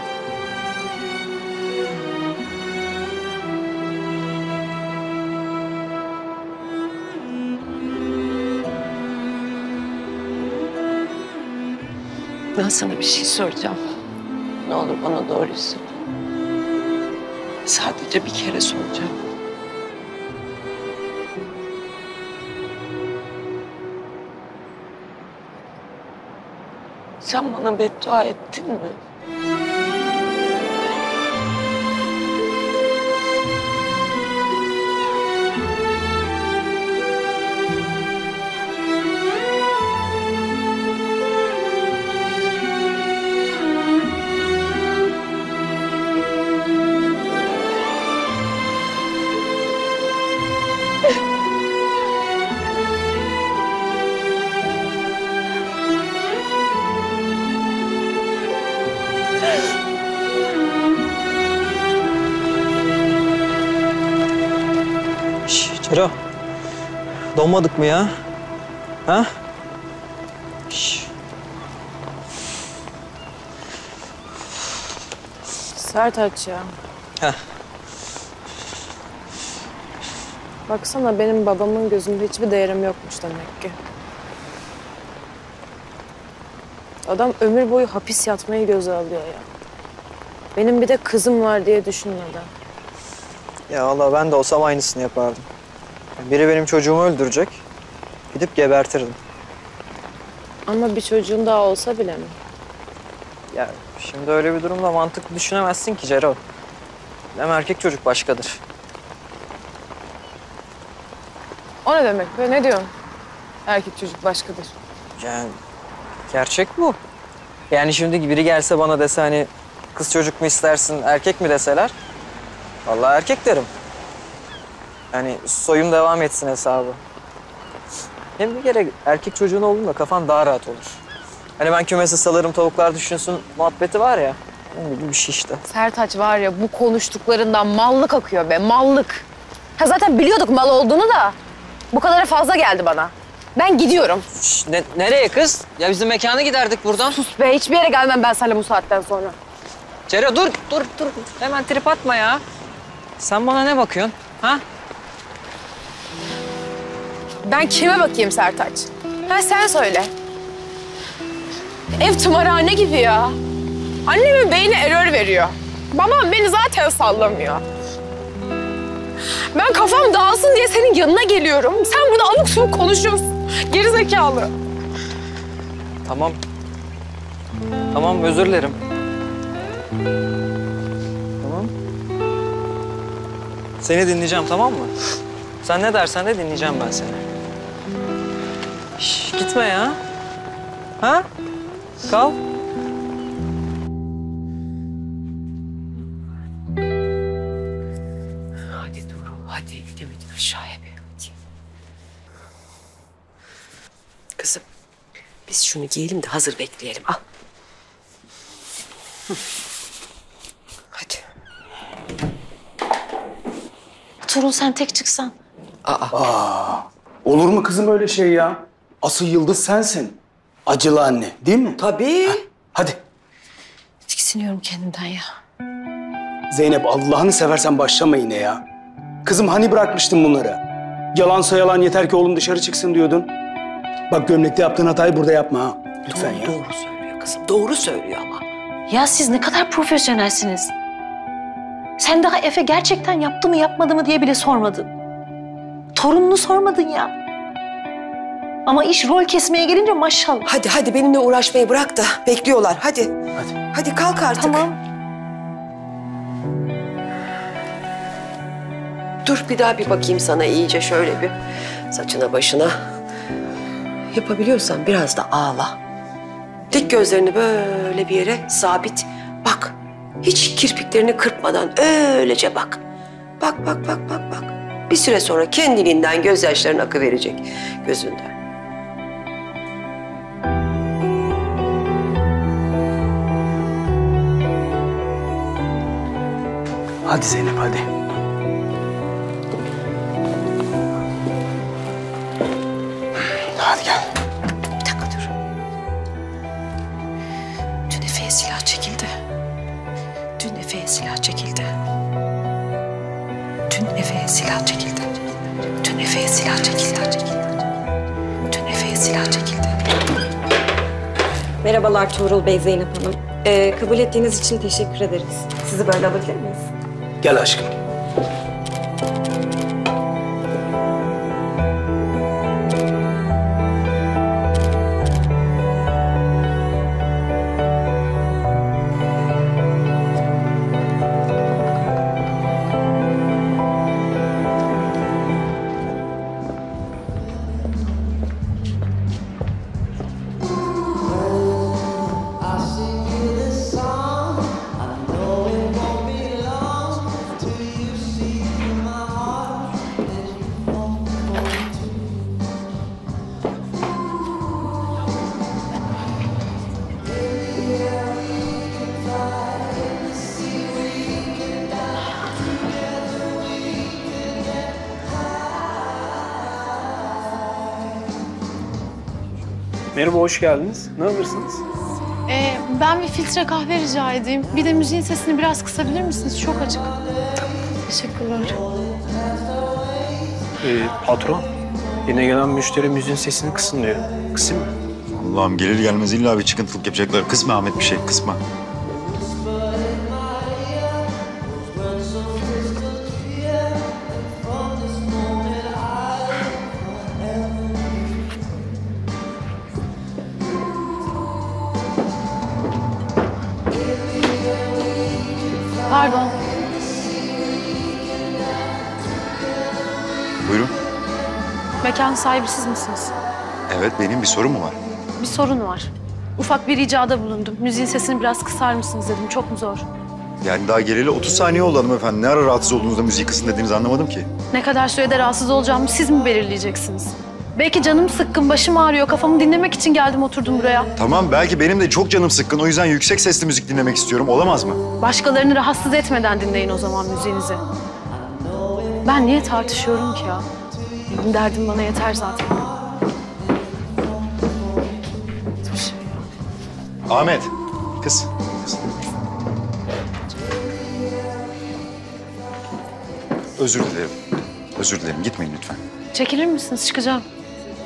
Ben sana bir şey soracağım. Ne olur bana doğruyu söyle. Sadece bir kere soracağım. Sen bana beddua ettin mi? Donmadık mı ya? Ha? Şş. Sertaç ya. Heh. Baksana benim babamın gözünde hiçbir değerim yokmuş demek ki. Adam ömür boyu hapis yatmayı göze alıyor ya. Benim bir de kızım var diye düşünmeden. Ya Allah ben de olsam aynısını yapardım. Biri benim çocuğumu öldürecek. Gidip gebertirdim. Ama bir çocuğun daha olsa bile mi? Ya şimdi öyle bir durumda mantıklı düşünemezsin ki Cero. Hem erkek çocuk başkadır. O ne demek be? Ne diyorsun? Erkek çocuk başkadır. Yani gerçek bu. Yani şimdi biri gelse bana dese hani kız çocuk mu istersin erkek mi deseler. Vallahi erkek derim. Yani soyum devam etsin hesabı. Hem bir kere erkek çocuğun olduğunda kafan daha rahat olur. Hani ben kümesi salarım tavuklar düşünsün muhabbeti var ya. Onun gibi bir şey işte. Sertaç var ya bu konuştuklarından mallık akıyor be mallık. Ha zaten biliyorduk mal olduğunu da bu kadara fazla geldi bana. Ben gidiyorum. Şş, ne- nereye kız? Ya bizim mekana giderdik buradan. Sus be hiçbir yere gelmem ben seninle bu saatten sonra. Cero dur, dur, dur. Hemen trip atma ya. Sen bana ne bakıyorsun? Ha? Ben kime bakayım Sertaç? Ha sen söyle. Ev tımarhane gibi ya. Annemin beyni error veriyor. Babam beni zaten sallamıyor. Ben kafam dağılsın diye senin yanına geliyorum. Sen burada abuk subuk konuşuyorsun. Gerizekalı. Tamam. Tamam özür dilerim. Tamam. Seni dinleyeceğim tamam mı? Sen ne dersen de dinleyeceğim ben seni. Şş, gitme ya. Ha? Kal. Hadi Duru, hadi gidemedin aşağıya bir. Hadi. Kızım, biz şunu giyelim de hazır bekleyelim. Al. Hı. Hadi. Tuğrul sen tek çıksan. Aa, olur mu kızım öyle şey ya? Asıl yıldız sensin. Acılı anne değil mi? Tabii. hadi Tiksiniyorum kendimden ya. Zeynep Allah'ını seversen başlama yine ya. Kızım hani bırakmıştın bunları? Yalansa yalan yeter ki oğlum dışarı çıksın diyordun. Bak gömlekte yaptığın hatayı burada yapma ha. Lütfen ya. Doğru söylüyor kızım, doğru söylüyor ama. Ya siz ne kadar profesyonelsiniz. Sen daha Efe gerçekten yaptı mı yapmadı mı diye bile sormadın. Torununu sormadın ya. Ama iş rol kesmeye gelince maşallah. Hadi hadi benimle uğraşmayı bırak da bekliyorlar. Hadi. Hadi. Hadi kalk artık. Tamam. Dur bir daha bir bakayım sana iyice şöyle bir saçına başına. Yapabiliyorsan biraz da ağla. Dik gözlerini böyle bir yere sabit. Bak. Hiç kirpiklerini kırpmadan öylece bak. Bak bak bak bak bak. Bir süre sonra kendiliğinden gözyaşların akıverecek gözünden. Hadi Zeynep hadi. Hadi gel. Bir dakika dur. Dün Efe'ye silah çekildi. Dün Efe'ye silah çekildi. Dün Efe'ye silah çekildi. Dün Efe'ye silah çekildi. Dün Efe'ye silah çekildi. Merhabalar Tuğrul Bey, Zeynep Hanım. Ee, kabul ettiğiniz için teşekkür ederiz. Sizi böyle alabilir miyiz? Gel aşkım. Hoş geldiniz. Ne alırsınız? Ee, ben bir filtre kahve rica edeyim. Bir de müziğin sesini biraz kısabilir misiniz? Çok açık. Teşekkürler. Ee, patron, yine gelen müşteri müziğin sesini kısın diyor. Kısayım mı? Allah'ım gelir gelmez illa bir çıkıntılık yapacaklar. Kısma Ahmet bir şey kısma. Buyurun. Mekan sahibi siz misiniz? Evet benim bir sorum mu var? Bir sorun var. Ufak bir ricada bulundum. Müziğin sesini biraz kısar mısınız dedim. Çok mu zor? Yani daha geleli 30 saniye oldu hanımefendi. Ne ara rahatsız olduğunuzda müziği kısın dediğinizi anlamadım ki. Ne kadar sürede rahatsız olacağımı siz mi belirleyeceksiniz? Belki canım sıkkın, başım ağrıyor. Kafamı dinlemek için geldim oturdum buraya. Tamam belki benim de çok canım sıkkın. O yüzden yüksek sesli müzik dinlemek istiyorum. Olamaz mı? Başkalarını rahatsız etmeden dinleyin o zaman müziğinizi. Ben niye tartışıyorum ki ya? Benim derdim bana yeter zaten. Ahmet. Kız. Kız. Özür dilerim. Özür dilerim. Gitmeyin lütfen. Çekilir misiniz? Çıkacağım.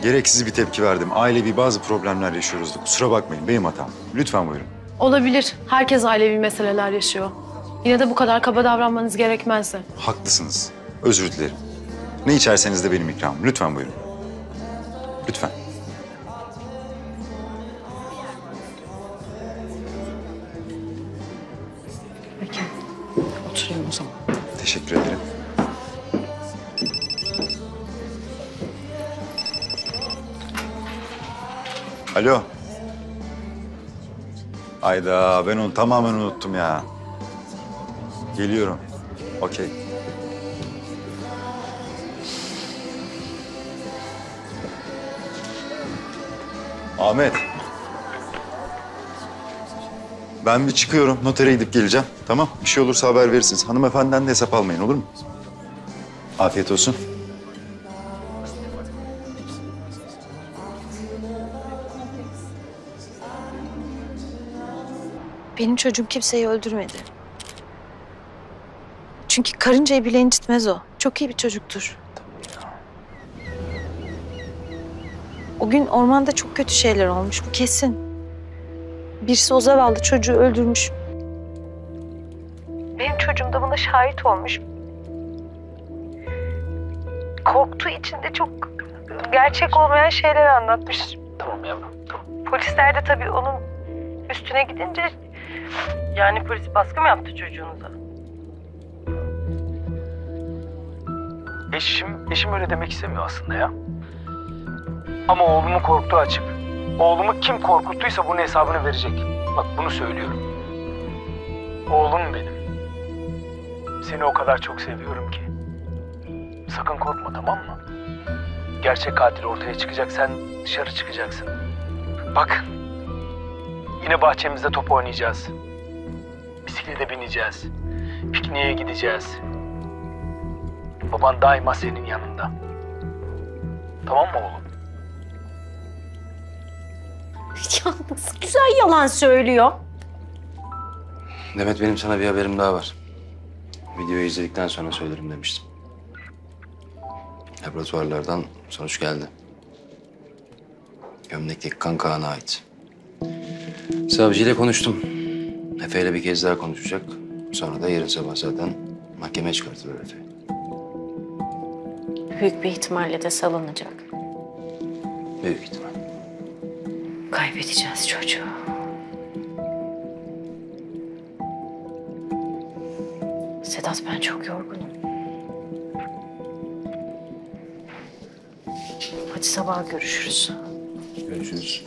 Gereksiz bir tepki verdim. Ailevi bazı problemler yaşıyoruz. da. Kusura bakmayın. Benim hatam. Lütfen buyurun. Olabilir. Herkes ailevi meseleler yaşıyor. Yine de bu kadar kaba davranmanız gerekmezdi. Haklısınız. Özür dilerim. Ne içerseniz de benim ikramım. Lütfen buyurun. Lütfen. Peki. Oturayım o zaman. Teşekkür ederim. Alo. Ayda ben onu tamamen unuttum ya. Geliyorum. Okey. Ahmet. Ben bir çıkıyorum. Notere gidip geleceğim. Tamam. Bir şey olursa haber verirsiniz. Hanımefendiden de hesap almayın olur mu? Afiyet olsun. Benim çocuğum kimseyi öldürmedi. Çünkü karıncayı bile incitmez o. Çok iyi bir çocuktur. O gün ormanda çok kötü şeyler olmuş. Bu kesin. Birisi o zavallı çocuğu öldürmüş. Benim çocuğum da buna şahit olmuş. Korktuğu için de çok gerçek olmayan şeyler anlatmış. Tamam yavrum. Polisler de tabii onun üstüne gidince Yani polis baskı mı yaptı çocuğunuza? Eşim, eşim öyle demek istemiyor aslında ya. Ama oğlumun korktuğu açık. Oğlumu kim korkuttuysa bunun hesabını verecek. Bak bunu söylüyorum. Oğlum benim. Seni o kadar çok seviyorum ki. Sakın korkma tamam mı? Gerçek katil ortaya çıkacak, sen dışarı çıkacaksın. Bak, yine bahçemizde top oynayacağız. Bisiklete bineceğiz. Pikniğe gideceğiz. Baban daima senin yanında. Tamam mı oğlum? Ya nasıl güzel yalan söylüyor. Demet benim sana bir haberim daha var. Videoyu izledikten sonra söylerim demiştim. Laboratuvarlardan sonuç geldi. Gömlekteki kan Kaan'a ait. Savcıyla konuştum. Efe ile bir kez daha konuşacak. Sonra da yarın sabah zaten mahkemeye çıkartılır Efe. Büyük bir ihtimalle de salınacak. Büyük ihtimal. Kaybedeceğiz çocuğu. Sedat ben çok yorgunum. Hadi sabah görüşürüz. Görüşürüz.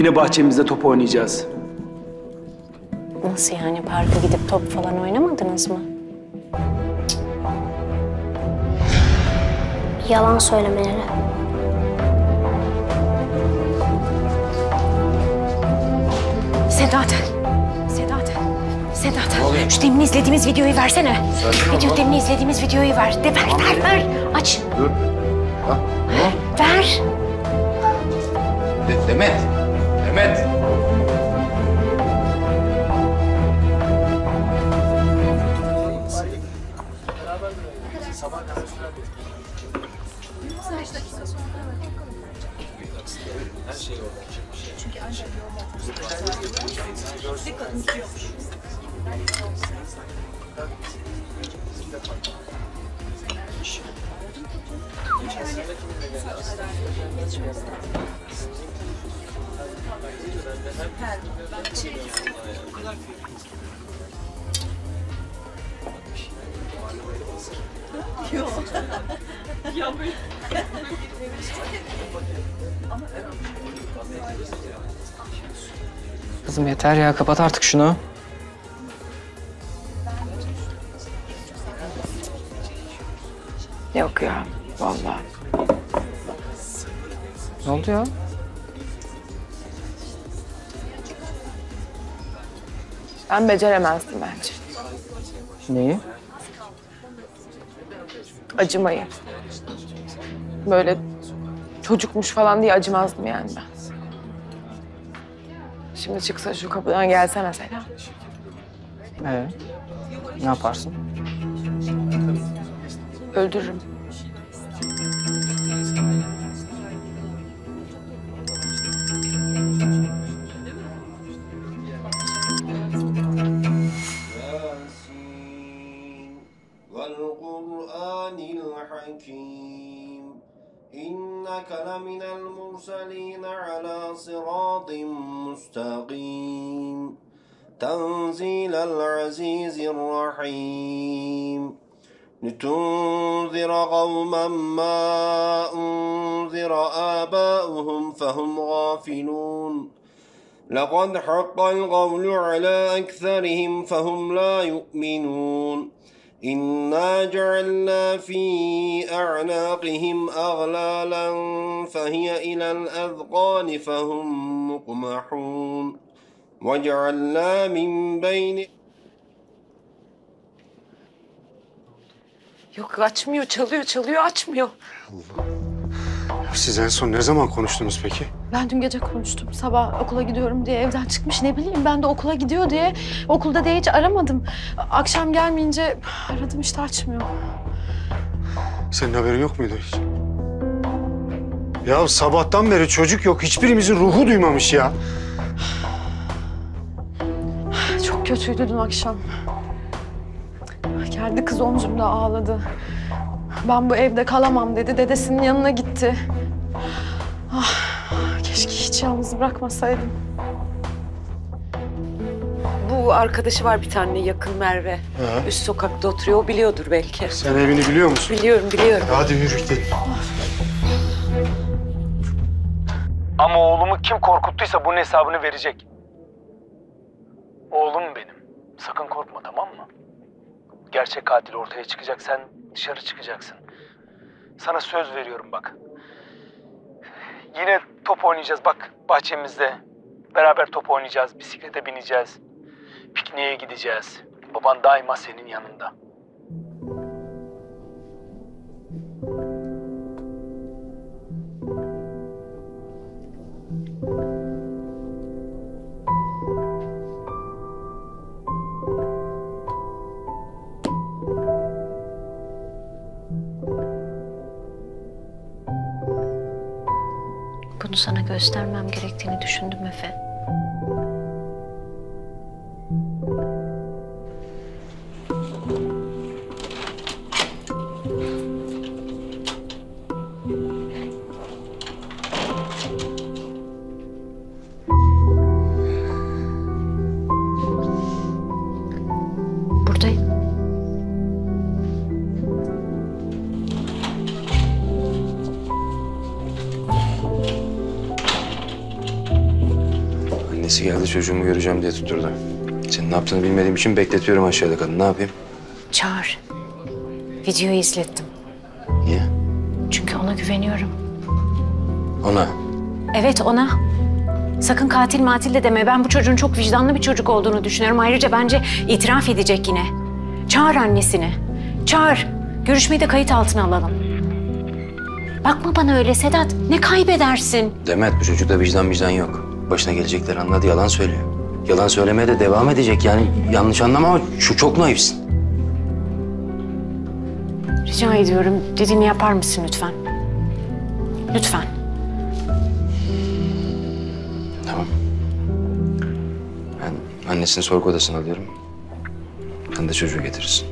Yine bahçemizde top oynayacağız. Nasıl yani parka gidip top falan oynamadınız mı? Yalan söylemeleri. Sedat. Sedat. Sedat. Şu demin izlediğimiz videoyu versene. Sakin Video demin izlediğimiz videoyu ver. De ver, ver, ver. Aç. Dur. Ha? Ver. De-. Demet. Yeter ya kapat artık şunu. Yok ya vallahi. Ne oldu ya? Ben beceremezdim bence. Neyi? Acımayı. Böyle çocukmuş falan diye acımazdım yani ben. Şimdi çıksa şu kapıdan gelse mesela. Ee, ne yaparsın? Öldürürüm. لتنذر قوما ما أنذر آباؤهم فهم غافلون. لقد حق القول على أكثرهم فهم لا يؤمنون. إنا جعلنا في أعناقهم أغلالا فهي إلى الأذقان فهم مقمحون. وجعلنا من بين Yok açmıyor, çalıyor, çalıyor, açmıyor. Siz en son ne zaman konuştunuz peki? Ben dün gece konuştum. Sabah okula gidiyorum diye evden çıkmış. Ne bileyim ben de okula gidiyor diye okulda diye hiç aramadım. Akşam gelmeyince aradım işte açmıyor. Senin haberin yok muydu hiç? Ya sabahtan beri çocuk yok. Hiçbirimizin ruhu duymamış ya. Çok kötüydü dün akşam. Geldi kız omzumda ağladı. Ben bu evde kalamam dedi. Dedesinin yanına gitti. Ah, keşke hiç yalnız bırakmasaydım. Bu arkadaşı var bir tane yakın Merve. Ha. Üst sokakta oturuyor. O biliyordur belki. Sen evini biliyor musun? Biliyorum, biliyorum. Hadi yürü gidelim. Ama oğlumu kim korkuttuysa bunun hesabını verecek. Oğlum benim. Sakın korkma tamam mı? Gerçek katil ortaya çıkacak. Sen dışarı çıkacaksın. Sana söz veriyorum bak. Yine top oynayacağız bak bahçemizde. Beraber top oynayacağız, bisiklete bineceğiz. Pikniğe gideceğiz. Baban daima senin yanında. Sana göstermem gerektiğini düşündüm Efe. Çocuğumu göreceğim diye tutturdu. Senin ne yaptığını bilmediğim için bekletiyorum aşağıda kadın. Ne yapayım? Çağır. Videoyu izlettim. Niye? Çünkü ona güveniyorum. Ona. Evet ona. Sakın katil matil de deme. Ben bu çocuğun çok vicdanlı bir çocuk olduğunu düşünüyorum. Ayrıca bence itiraf edecek yine. Çağır annesini. Çağır. Görüşmeyi de kayıt altına alalım. Bakma bana öyle Sedat. Ne kaybedersin? Demet bu çocukta vicdan vicdan yok. Başına gelecekleri anladı yalan söylüyor. Yalan söylemeye de devam edecek yani yanlış anlama ama şu çok naifsin. Rica ediyorum dediğimi yapar mısın lütfen? Lütfen. Tamam. Ben annesini sorgu odasına alıyorum. Sen de çocuğu getirirsin.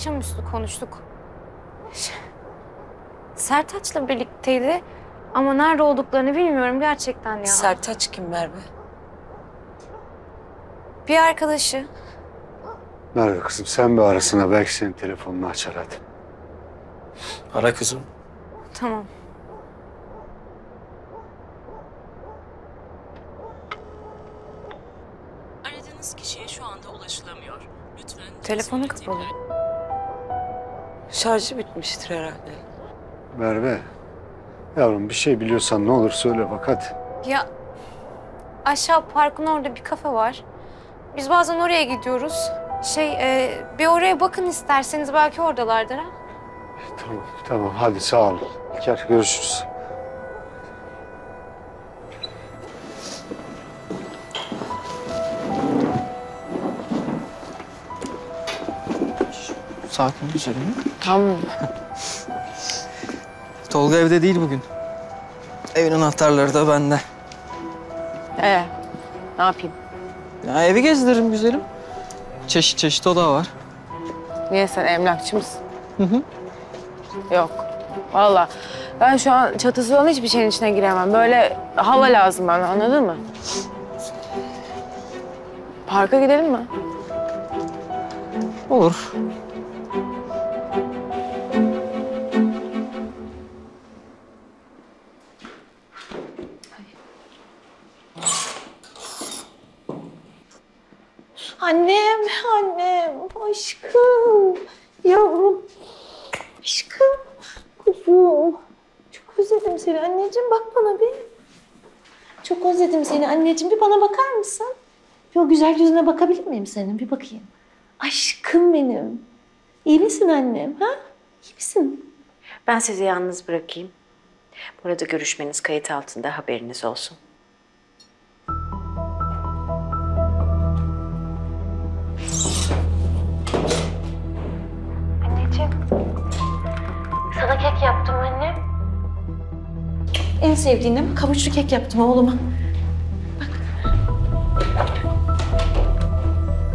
Akşamüstü konuştuk. Sertaç'la birlikteydi ama nerede olduklarını bilmiyorum gerçekten ya. Sertaç kim Merve? Bir arkadaşı. Merve kızım sen bir arasına belki senin telefonunu açar hadi. Ara kızım. Tamam. Aradığınız kişiye şu anda ulaşılamıyor. Lütfen Telefonu kapalı. Şarjı bitmiştir herhalde. Merve. Yavrum bir şey biliyorsan ne olur söyle bak hadi. Ya aşağı parkın orada bir kafe var. Biz bazen oraya gidiyoruz. Şey e, bir oraya bakın isterseniz belki oradalardır ha. Tamam tamam hadi sağ ol. Gel görüşürüz. Sakin güzelim. Tamam. (laughs) Tolga evde değil bugün. Evin anahtarları da bende. Ee, ne yapayım? Ya evi gezdiririm güzelim. Çeşit çeşit oda var. Niye sen emlakçı mısın? Hı hı. Yok. Vallahi ben şu an çatısı olan hiçbir şeyin içine giremem. Böyle hava lazım bana anladın mı? Parka gidelim mi? Olur. Annem, annem, aşkım, yavrum, aşkım, kuzum. Çok özledim seni anneciğim, bak bana bir. Çok özledim seni anneciğim, bir bana bakar mısın? Bir o güzel yüzüne bakabilir miyim senin? Bir bakayım. Aşkım benim. İyi misin annem, ha? İyi misin? Ben sizi yalnız bırakayım. Bu arada görüşmeniz kayıt altında haberiniz olsun. En sevdiğin ama kavuçlu kek yaptım oğluma. Bak.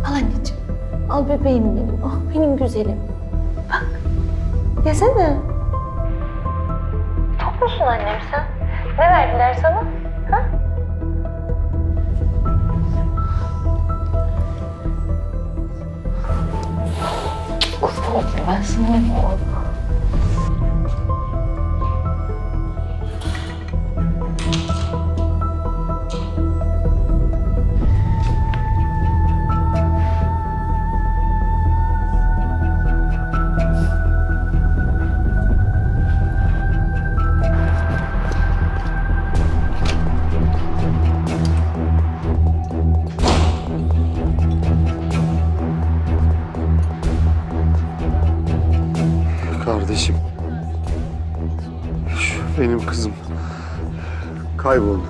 Al anneciğim. Al bebeğim benim. Oh benim güzelim. Bak. Yesene. Tok musun annem sen? Ne verdiler sana? Ha? Kuzum ben sana Benim kayboldu.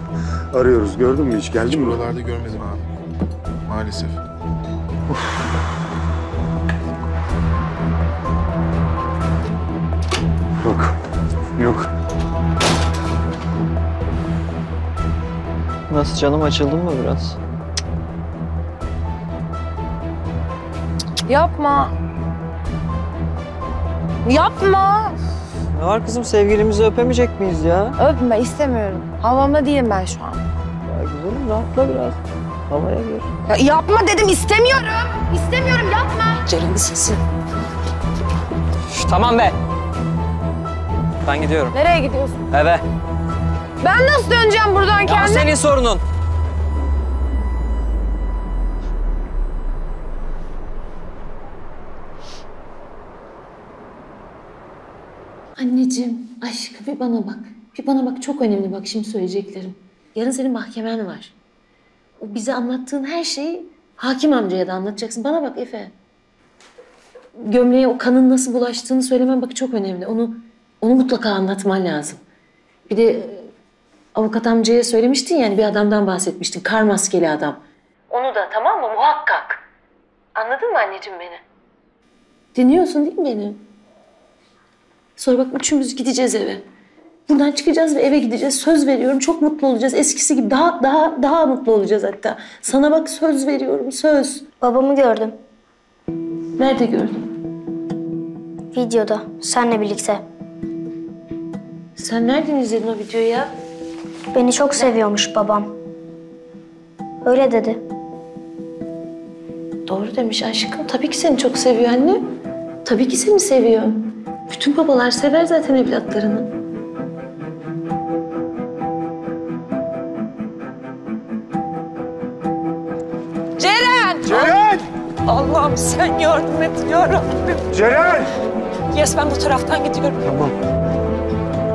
Arıyoruz. Gördün mü hiç? Geldi mi? Buralarda görmedim abi. Maalesef. Yok. Yok. Nasıl canım açıldın mı biraz? Yapma. Yapma. Ne var kızım sevgilimizi öpemeyecek miyiz ya? Öpme istemiyorum. Havamda değilim ben şu an. Ya güzelim rahatla biraz. Havaya gir. Ya yapma dedim istemiyorum. İstemiyorum yapma. Ceren'in sesi. Şş, tamam be. Ben gidiyorum. Nereye gidiyorsun? Eve. Ben nasıl döneceğim buradan Ya kendim? senin sorunun. Bir bana bak. Bir bana bak çok önemli bak şimdi söyleyeceklerim. Yarın senin mahkemen var. O bize anlattığın her şeyi hakim amcaya da anlatacaksın. Bana bak Efe. Gömleğe o kanın nasıl bulaştığını söylemen bak çok önemli. Onu onu mutlaka anlatman lazım. Bir de e, avukat amcaya söylemiştin yani bir adamdan bahsetmiştin. Kar maskeli adam. Onu da tamam mı? Muhakkak. Anladın mı anneciğim beni? Dinliyorsun değil mi beni? Sonra bak üçümüz gideceğiz eve. Buradan çıkacağız ve eve gideceğiz. Söz veriyorum çok mutlu olacağız. Eskisi gibi daha daha daha mutlu olacağız hatta. Sana bak söz veriyorum söz. Babamı gördüm. Nerede gördün? Videoda. Senle birlikte. Sen nereden izledin o videoyu ya? Beni çok seviyormuş babam. Öyle dedi. Doğru demiş aşkım. Tabii ki seni çok seviyor anne. Tabii ki seni seviyor. Bütün babalar sever zaten evlatlarını. Ceren! Ceren! Allah'ım sen yardım et ya Rabbim. Ceren! Yes ben bu taraftan gidiyorum. Tamam.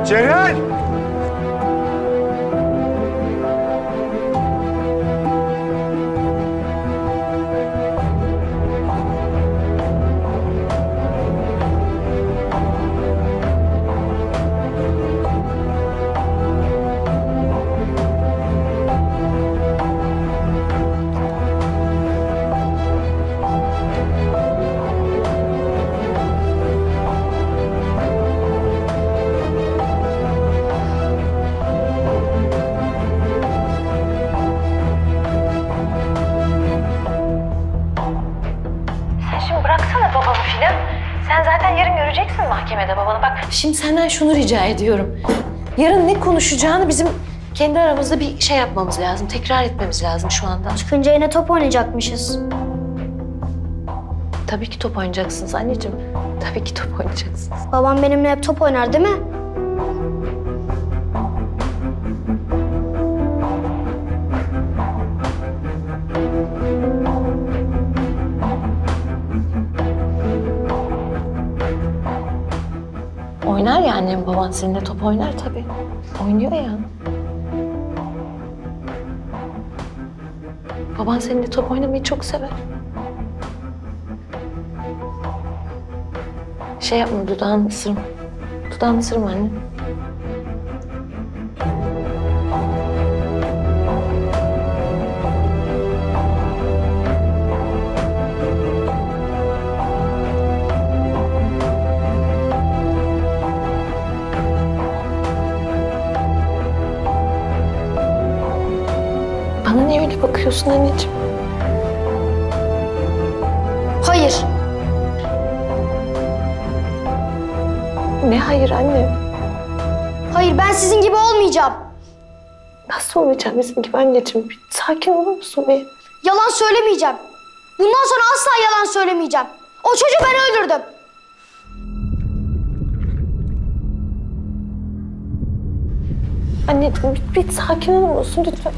Ceren! Şimdi senden şunu rica ediyorum. Yarın ne konuşacağını bizim kendi aramızda bir şey yapmamız lazım. Tekrar etmemiz lazım şu anda. Çıkınca yine top oynayacakmışız. Tabii ki top oynayacaksınız anneciğim. Tabii ki top oynayacaksınız. Babam benimle hep top oynar değil mi? Baban seninle top oynar tabii. Oynuyor ya. Baban seninle top oynamayı çok sever. Şey yapma dudağını ısırma. Dudağını ısırma anne. Bakıyorsun anneciğim? Hayır. Ne hayır anne? Hayır ben sizin gibi olmayacağım. Nasıl olmayacağım bizim gibi anneciğim? Bir sakin olur musun bir? Yalan söylemeyeceğim. Bundan sonra asla yalan söylemeyeceğim. O çocuğu ben öldürdüm. Anneciğim bir, bir sakin olur musun lütfen?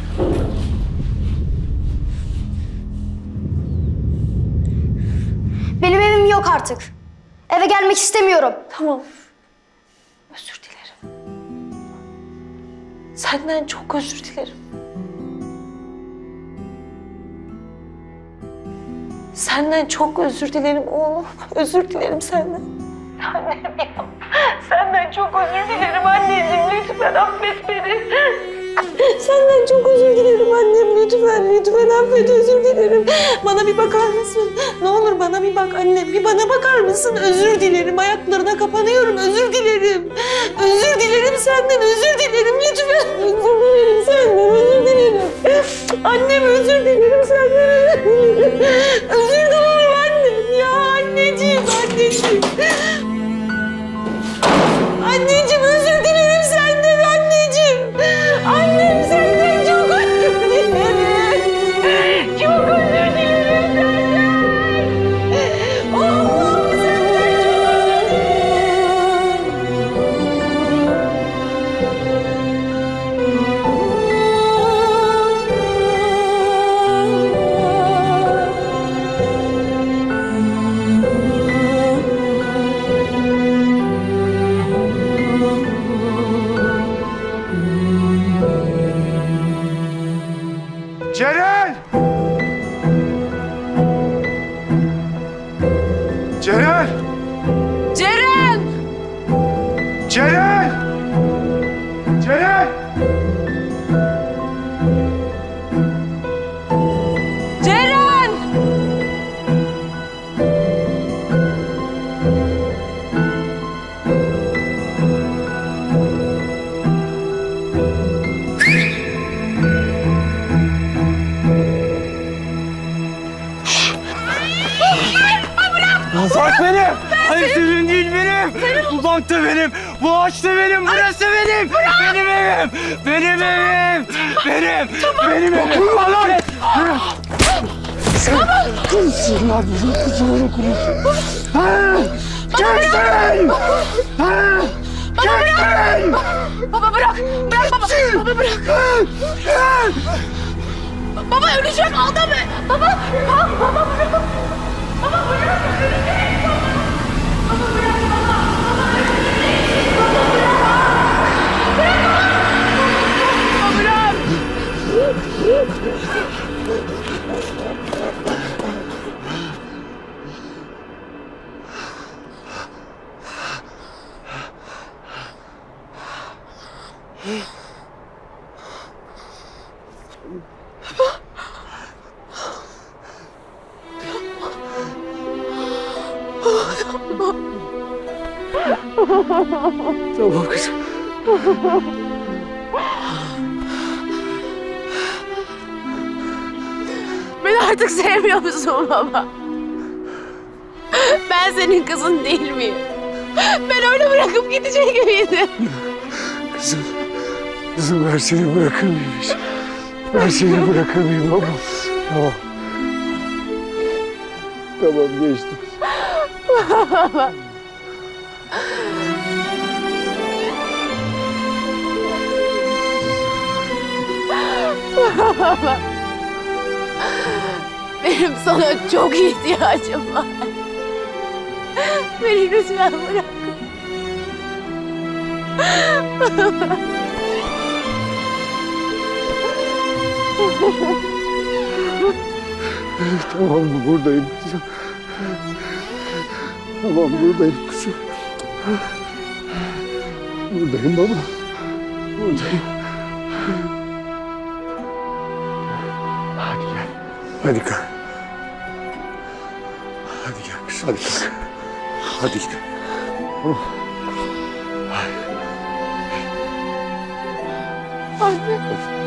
Artık. Eve gelmek istemiyorum. Tamam. Özür dilerim. Senden çok özür dilerim. Senden çok özür dilerim oğlum. Özür dilerim senden. Annem ya. Senden çok özür dilerim anneciğim lütfen. (laughs) özür dilerim annem. Lütfen, lütfen affet özür dilerim. Bana bir bakar mısın? Ne olur bana bir bak annem. Bir bana bakar mısın? Özür dilerim. Ayaklarına kapanıyorum. Özür dilerim. Özür dilerim senden. Özür dilerim lütfen. Özür dilerim senden. Özür dilerim. Annem özür dilerim senden. Özür dilerim annem. Ya anneciğim. Anneciğim Hayır senin değil benim. Bu bank da benim. Bu ağaç da benim. Burası benim. Benim evim. Benim evim. Benim. Benim evim. Dokunma lan. Sen kimsin lan? Bizim kızımını kurusun. Kimsin? Ha? Kimsin? Baba bırak. Bırak baba. Baba bırak. Baba öleceğim adam. Baba. Baba, baba bırak. Baba bırak. Woo! Sevmiyor musun baba? Ben senin kızın değil miyim? Ben öyle bırakıp gidecek miydim? Kızım, kızım ben seni bırakır mıyım hiç? Ben seni bırakır mıyım baba? Tamam. Tamam geçti. Baba. Baba. Benim sana çok ihtiyacım var. Beni lütfen bırak. (laughs) Tamam? Buradayım kızım. Tamam buradayım kızım. Buradayım baba. Buradayım. 阿迪克，阿迪克，上帝，阿迪克，嗯，儿子。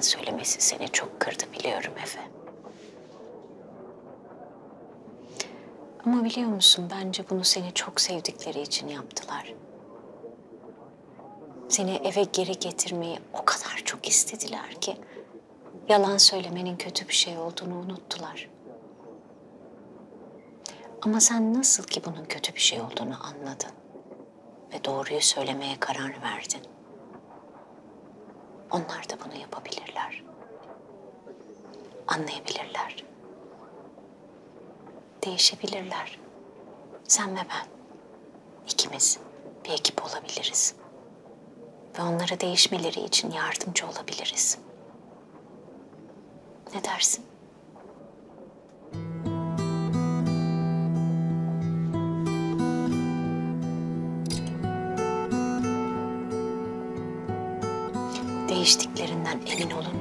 Yalan söylemesi seni çok kırdı biliyorum Efe. Ama biliyor musun bence bunu seni çok sevdikleri için yaptılar. Seni eve geri getirmeyi o kadar çok istediler ki yalan söylemenin kötü bir şey olduğunu unuttular. Ama sen nasıl ki bunun kötü bir şey olduğunu anladın ve doğruyu söylemeye karar verdin. Onlar da bunu yapabilirler. Anlayabilirler. Değişebilirler. Sen ve ben. ikimiz bir ekip olabiliriz. Ve onlara değişmeleri için yardımcı olabiliriz. Ne dersin? Değiştiklerinden emin senin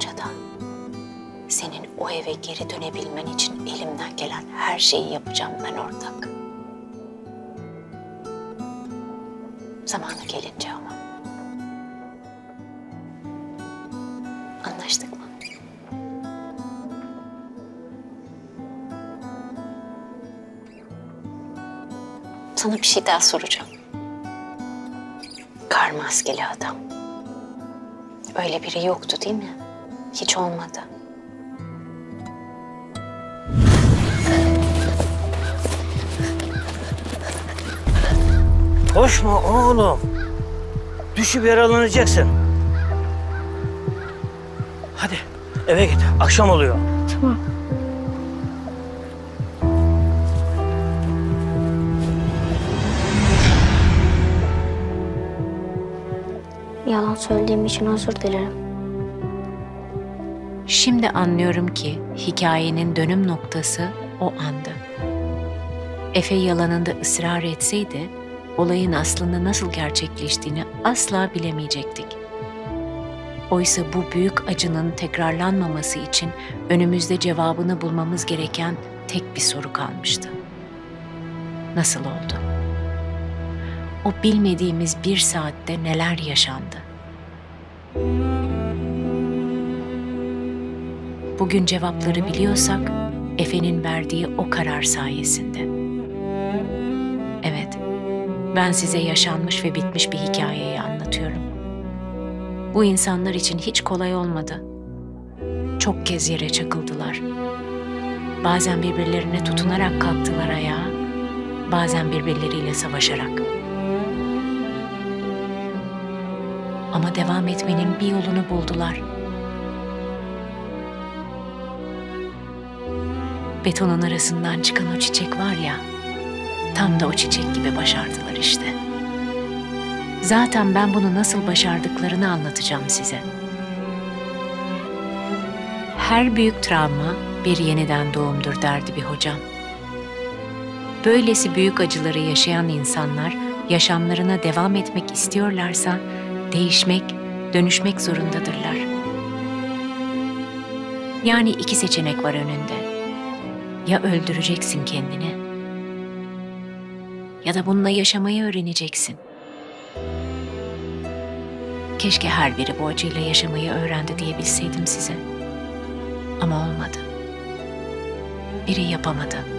o eve geri dönebilmen için elimden gelen her şeyi yapacağım ben ortak. Zamanı gelince ama. Anlaştık mı? Sana bir şey daha soracağım. Kar maskeli adam. Öyle biri yoktu değil mi? Hiç olmadı. Koşma oğlum. Düşüp yaralanacaksın. Hadi eve git. Akşam oluyor. Tamam. Yalan söylediğim için özür dilerim. Şimdi anlıyorum ki hikayenin dönüm noktası o andı. Efe yalanında ısrar etseydi, olayın aslında nasıl gerçekleştiğini asla bilemeyecektik. Oysa bu büyük acının tekrarlanmaması için önümüzde cevabını bulmamız gereken tek bir soru kalmıştı. Nasıl oldu? O bilmediğimiz bir saatte neler yaşandı? Bugün cevapları biliyorsak Efe'nin verdiği o karar sayesinde. Ben size yaşanmış ve bitmiş bir hikayeyi anlatıyorum. Bu insanlar için hiç kolay olmadı. Çok kez yere çakıldılar. Bazen birbirlerine tutunarak kalktılar ayağa, bazen birbirleriyle savaşarak. Ama devam etmenin bir yolunu buldular. Betonun arasından çıkan o çiçek var ya, tam da o çiçek gibi başardılar işte. Zaten ben bunu nasıl başardıklarını anlatacağım size. Her büyük travma bir yeniden doğumdur derdi bir hocam. Böylesi büyük acıları yaşayan insanlar yaşamlarına devam etmek istiyorlarsa değişmek, dönüşmek zorundadırlar. Yani iki seçenek var önünde. Ya öldüreceksin kendini ya da bununla yaşamayı öğreneceksin. Keşke her biri bu acıyla yaşamayı öğrendi diyebilseydim size. Ama olmadı. Biri yapamadı.